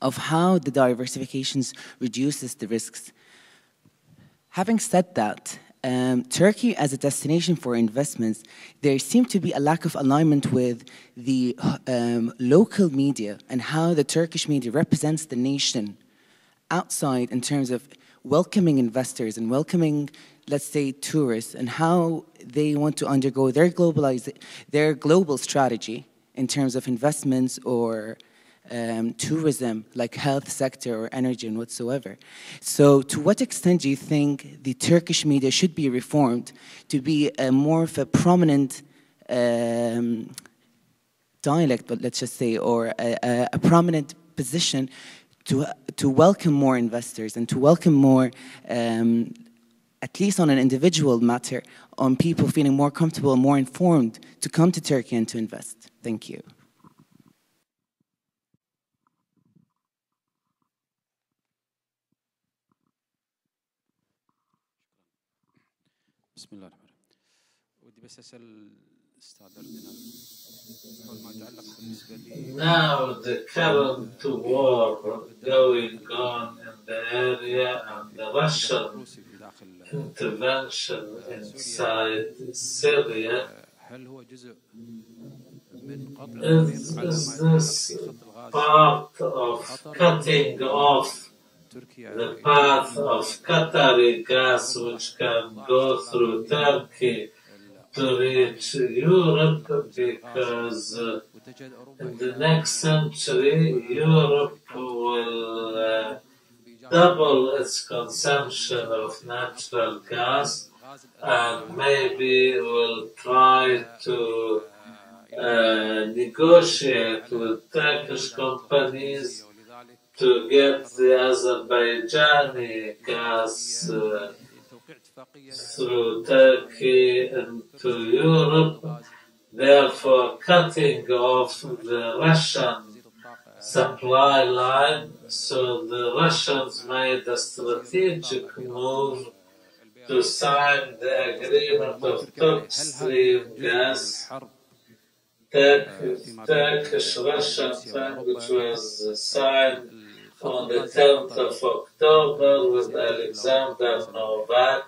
of how the diversifications reduces the risks. Having said that, um, Turkey as a destination for investments, there seemed to be a lack of alignment with the um, local media and how the Turkish media represents the nation outside in terms of welcoming investors and welcoming, let's say, tourists and how they want to undergo their their global strategy in terms of investments or um, tourism, like health sector or energy and whatsoever. So, to what extent do you think the Turkish media should be reformed to be a more of a prominent um, dialect, but let's just say, or a, a, a prominent position to to welcome more investors and to welcome more, um, at least on an individual matter, on people feeling more comfortable, more informed to come to Turkey and to invest. Thank you. بسم الله الرحمن الرحيم. ودي بس أسأل أستاذ اردنا حول ما يتعلق بالنسبة لي؟ Now the current war going on in the area and the Russian intervention inside Syria هل هو جزء من قطع is, this part of cutting off the path of Qatarigas which can go through Turkey to reach Europe because in the next century Europe will uh, double its consumption of natural gas and maybe will try to uh, negotiate with Turkish through Turkey and to Europe, therefore cutting off the Russian supply line. So the Russians made a strategic move to sign the agreement of top stream gas. Turkish Russian language was signed on the 10th of October with Alexander Novak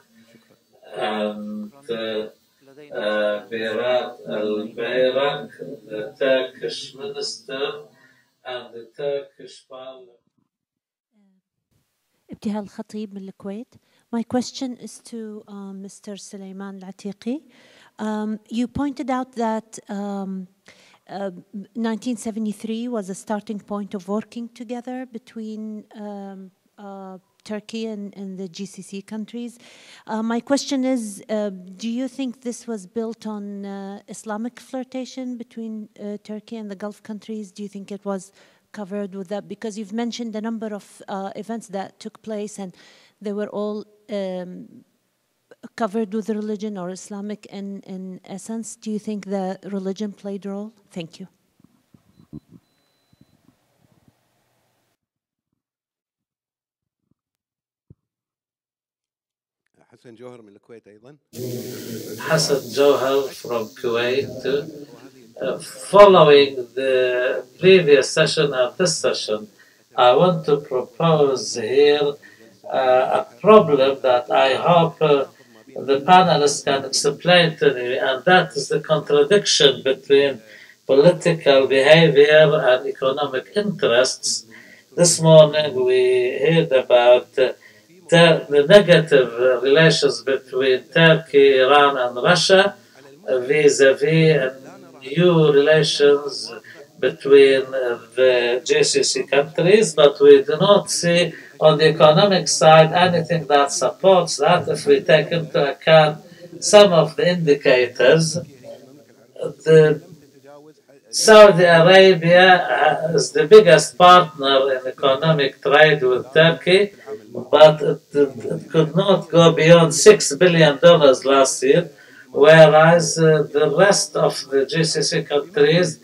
and uh, Berat Albayrak, the Turkish minister and the Turkish parliament. ابتهال الخطيب من Kuwait. My question is to um, Mr. Suliman Al-Atiqi. Um, you pointed out that um, um uh, 1973 was a starting point of working together between um, uh, Turkey and, and the GCC countries. Uh, my question is, uh, do you think this was built on uh, Islamic flirtation between uh, Turkey and the Gulf countries? Do you think it was covered with that? Because you've mentioned a number of uh, events that took place and they were all um, covered with religion or Islamic in, in essence. Do you think the religion played a role? Thank you. حسن جوهر من الكويت أيضا Hassan Johar from Kuwait. Uh, following the previous session and this session, I want to propose here uh, a problem that I hope uh, the panelists can explain to me, and that is the contradiction between political behavior and economic interests. This morning we heard about uh, ter- the negative relations between Turkey, Iran, and Russia vis-a-vis new relations between the GCC countries, but we do not see on the economic side anything that supports that if we take into account some of the indicators. The Saudi Arabia uh, is the biggest partner in economic trade with Turkey, but it, it could not go beyond $6 billion last year, whereas uh, the rest of the GCC countries,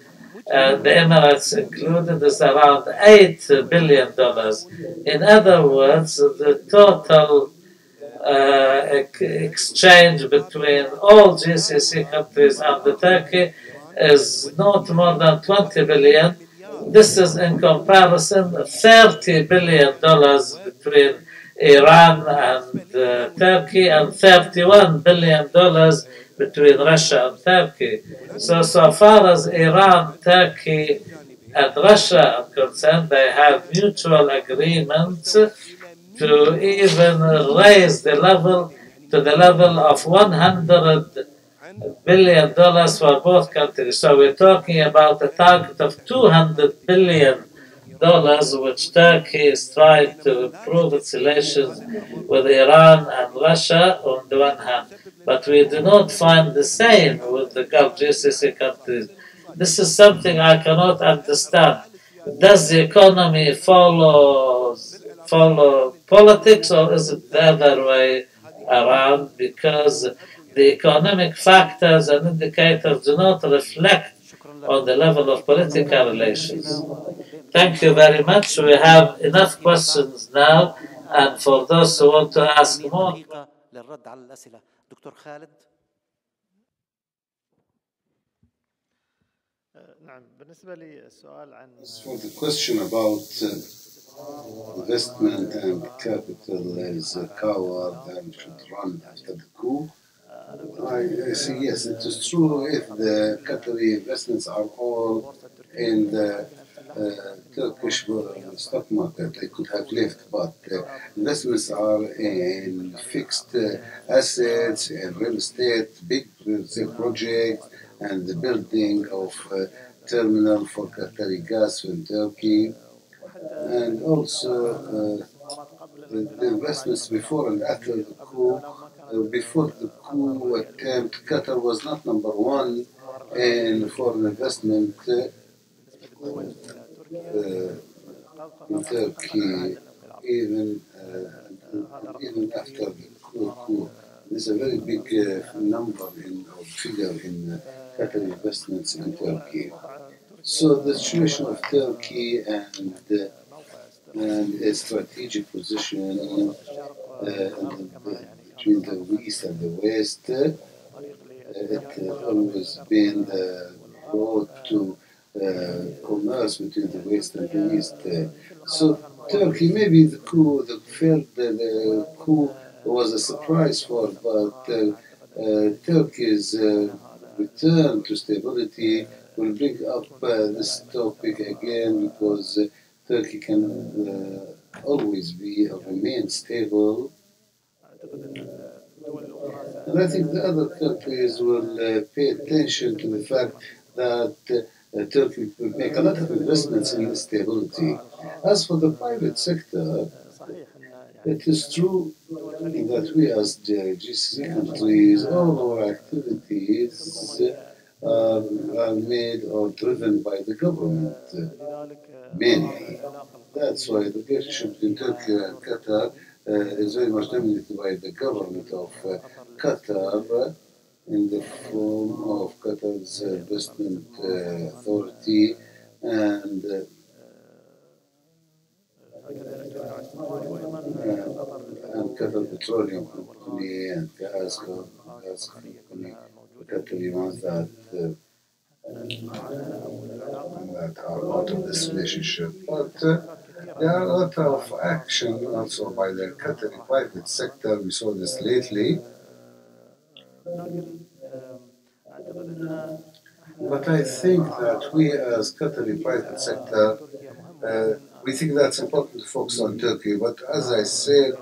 uh, the Emirates included, is around $8 billion. In other words, the total uh, ex- exchange between all GCC countries and the Turkey is not more than 20 billion. This is in comparison 30 billion dollars between Iran and uh, Turkey and 31 billion dollars between Russia and Turkey. So, so far as Iran, Turkey, and Russia are concerned, they have mutual agreements to even raise the level to the level of 100 billion dollars for both countries. So we're talking about a target of 200 billion dollars, which Turkey is trying to improve its relations with Iran and Russia on the one hand. But we do not find the same with the Gulf GCC countries. This is something I cannot understand. Does the economy follow follow politics, or is it the other way around? Because the economic factors and indicators do not reflect on the level of political relations. Thank you very much. We have enough questions now, and for those who want to ask more, دقيقة للرد على الأسئلة دكتور خالد نعم بالنسبة لي السؤال عن For the question about uh, investment and capital is a coward and should run after the coup, I, I say yes, it is true if the Qatari investments are all in the uh, Turkish uh, stock market, they could have left, but uh, investments are in fixed uh, assets, in real estate, big projects, and the building of uh, terminal for Qatari gas in Turkey, and also uh, the investments before and after the coup. Uh, before the coup attempt, Qatar was not number one in foreign investment uh, uh, in Turkey, even uh, even after the coup. There's a very big uh, number in or figure in uh, Qatar investments in Turkey. So the situation of Turkey and uh, and its strategic position uh, and the, between the East and the West, it has always been the road to uh, commerce between the West and the East. So Turkey, maybe the coup, the that the coup was a surprise for, but uh, uh, Turkey's return to stability will bring up this topic again because Turkey can always be or remain stable. And I think the other countries will uh, pay attention to the fact that uh, Turkey will make a lot of investments in stability. As for the private sector, it is true that we as GCC countries, all our activities are, are made or driven by the government, uh, mainly. That's why the relationship between Turkey and Qatar is very much dominated by the government of Qatar in the form of Qatar's investment authority and and Qatar Petroleum Company and gas, co- gas company, Qatari ones that, uh, that are part of this relationship. But uh, there are a lot of action also by the Qatari private sector. We saw this lately. But I think that we as Qatari private sector, uh, we think that's important to focus on Turkey. But as I said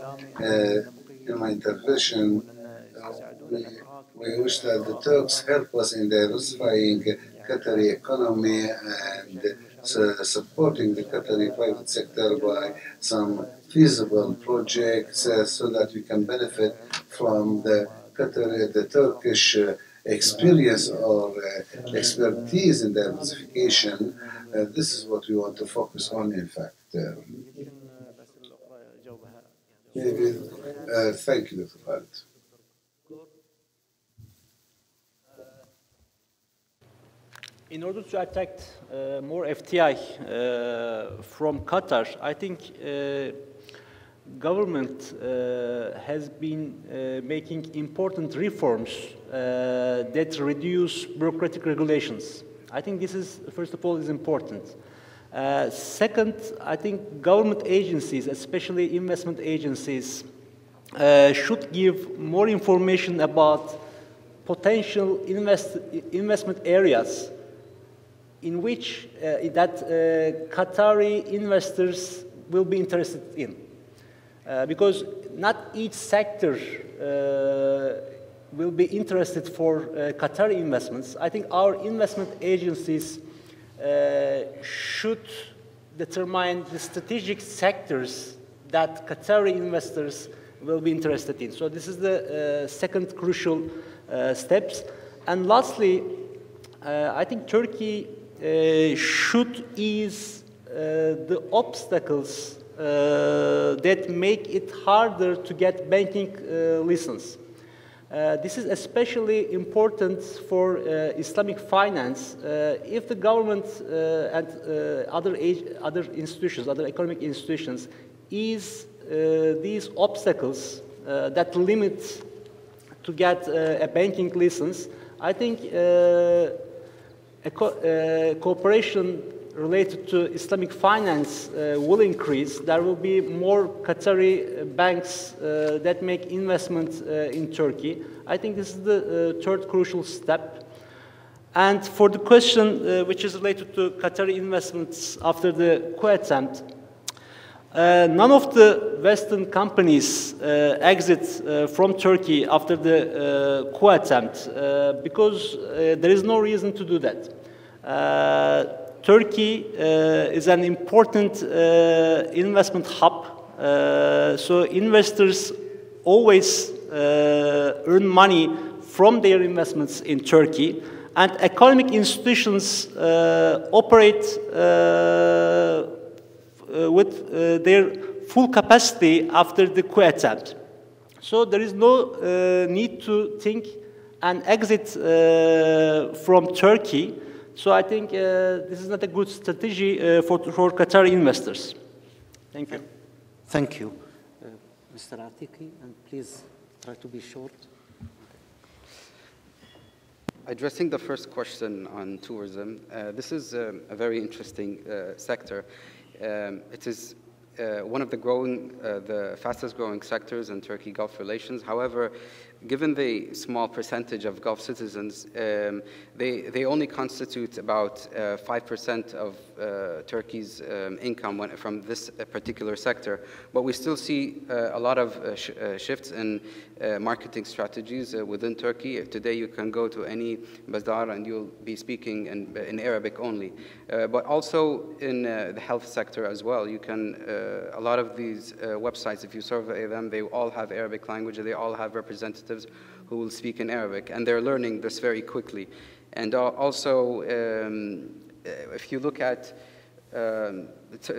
uh, in my intervention, uh, we, we wish that the Turks help us in diversifying Qatari economy and su- supporting the Qatari private sector by some feasible projects uh, so that we can benefit from the Qatari, the Turkish uh, experience or uh, expertise in diversification. Uh, this is what we want to focus on, in fact. Uh, uh, thank you, Dr. Khaled. In order to attract uh, more FDI uh, from Qatar, I think uh, government uh, has been uh, making important reforms uh, that reduce bureaucratic regulations. I think this is, first of all, is important. Second, I think government agencies, especially investment agencies, should give more information about potential invest, investment areas in which uh, that uh, Qatari investors will be interested in. Uh, because not each sector will be interested for Qatari investments. I think our investment agencies should determine the strategic sectors that Qatari investors will be interested in. So this is the uh, second crucial uh, steps. And lastly, uh, I think Turkey should ease uh, the obstacles uh, that make it harder to get banking uh, license. Uh, this is especially important for uh, Islamic finance. Uh, if the government uh, and uh, other, age, other institutions, other economic institutions, ease uh, these obstacles uh, that limit to get uh, a banking license, I think uh, a co- uh, cooperation related to Islamic finance uh, will increase. There will be more Qatari uh, banks uh, that make investments uh, in Turkey. I think this is the uh, third crucial step. And for the question which is related to Qatari investments after the coup attempt, uh, none of the Western companies uh, exit uh, from Turkey after the uh, coup attempt uh, because uh, there is no reason to do that. Turkey is an important investment hub, so investors always earn money from their investments in Turkey, and economic institutions operate with uh, their full capacity after the coup attempt. So there is no uh, need to think an exit uh, from Turkey. So I think uh, this is not a good strategy uh, for, for Qatari investors. Thank you. Thank you. Uh, Mr. Atiqi, and please try to be short. Addressing the first question on tourism, uh, this is um, a very interesting uh, sector. Um, it is uh, one of the growing, uh, the fastest growing sectors in Turkey Gulf relations. However, given the small percentage of Gulf citizens, um, they, they only constitute about uh, 5% of uh, Turkey's um, income when, from this uh, particular sector. But we still see uh, a lot of uh, sh- uh, shifts in uh, marketing strategies uh, within Turkey. Today you can go to any bazaar and you'll be speaking in, in Arabic only. Uh, but also in uh, the health sector as well. You can, uh, a lot of these uh, websites, if you survey them, they all have Arabic language, they all have representatives who will speak in Arabic, and they're learning this very quickly. And also, um, uh, if you look at um,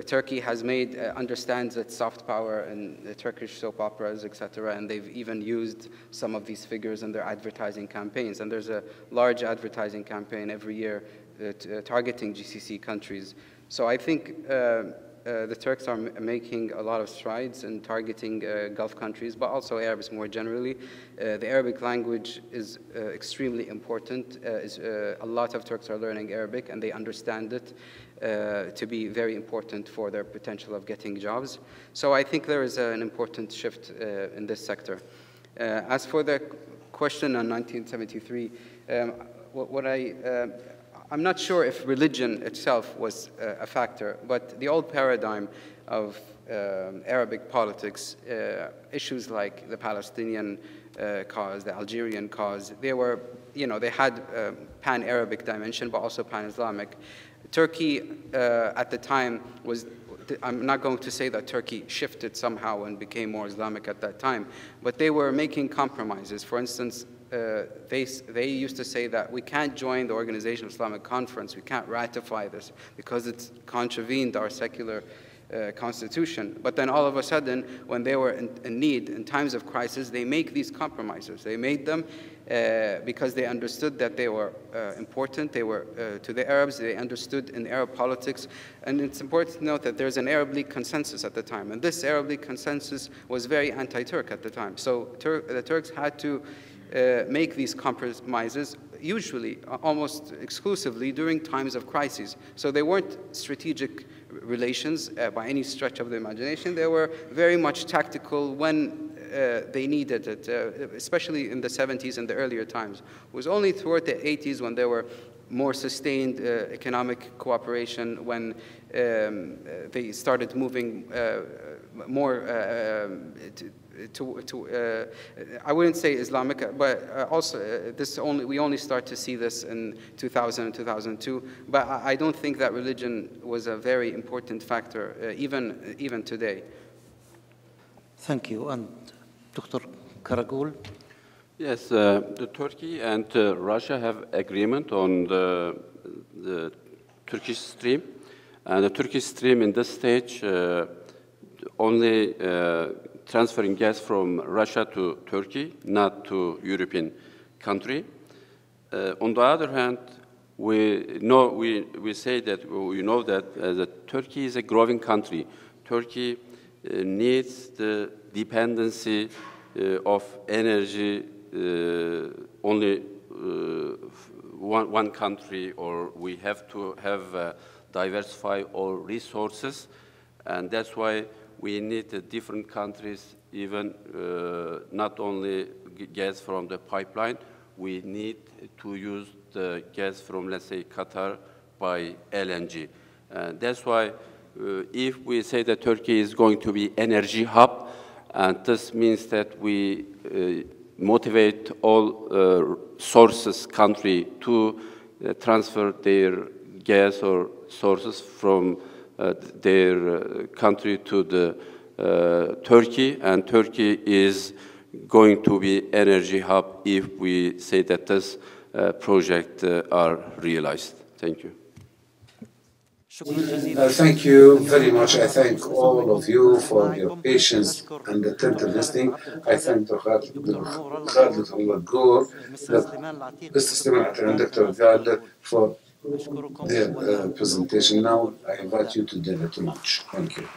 Turkey has made uh, understands its soft power in the Turkish soap operas, etc., and they've even used some of these figures in their advertising campaigns. And there's a large advertising campaign every year uh, uh, targeting GCC countries. So I think uh, the Turks are making a lot of strides in targeting uh, Gulf countries, but also Arabs more generally. Uh, the Arabic language is uh, extremely important. Uh, is, uh, a lot of Turks are learning Arabic and they understand it uh, to be very important for their potential of getting jobs. So I think there is an important shift uh, in this sector. Uh, as for the question on 1973, um, what, what I, uh, I'm not sure if religion itself was uh, a factor, but the old paradigm of um, Arabic politics, uh, issues like the Palestinian uh, cause, the Algerian cause, they were, you know, they had a pan-Arabic dimension, but also pan-Islamic. Turkey uh, at the time was I'm not going to say that Turkey shifted somehow and became more Islamic at that time, but they were making compromises. For instance, uh, they, they used to say that we can't join the Organization of Islamic Conference, we can't ratify this because it's contravened our secular uh, constitution. But then all of a sudden, when they were in, in need, in times of crisis, they make these compromises. They made them uh, because they understood that they were uh, important. They were uh, to the Arabs. They understood in Arab politics, and it's important to note that there's an Arab League consensus at the time, and this Arab League consensus was very anti-Turk at the time. So Tur the Turks had to uh, make these compromises, usually uh, almost exclusively during times of crises. So they weren't strategic relations uh, by any stretch of the imagination. They were very much tactical when uh, they needed it, uh, especially in the 70s and the earlier times. It was only throughout the 80s when there were more sustained uh, economic cooperation, when um, they started moving more um, to, to, to uh, I wouldn't say Islamic, but uh, also uh, this only we only start to see this in 2000 and 2002. But I, I don't think that religion was a very important factor, uh, even even today. Thank you. And Dr. Karagöl? Yes, uh, the Turkey and uh, Russia have agreement on the, the Turkish stream. And the Turkish stream in this stage uh, only uh, transferring gas from Russia to Turkey, not to European country. Uh, on the other hand, we know we, we say that we know that uh, that Turkey is a growing country. Turkey uh, needs the dependency uh, of energy uh, only uh, one, one country, or we have to have diversify all resources, and that's why we need different countries, even uh, not only gas from the pipeline, we need to use the gas from, let's say, Qatar by LNG. Uh, that's why uh, if we say that Turkey is going to be energy hub, and this means that we motivate all uh, sources country to uh, transfer their gas or sources from their uh, country to the uh, Turkey, and Turkey is going to be energy hub if we say that this uh, project uh, are realized. Thank you. Uh, thank you very much. I thank all of you for your patience and attentive listening. I thank Dr. Khaled Al-Gur, Mr. Suliman and Dr. Gal for their uh, presentation. Now I invite you to dinner to lunch. Thank you.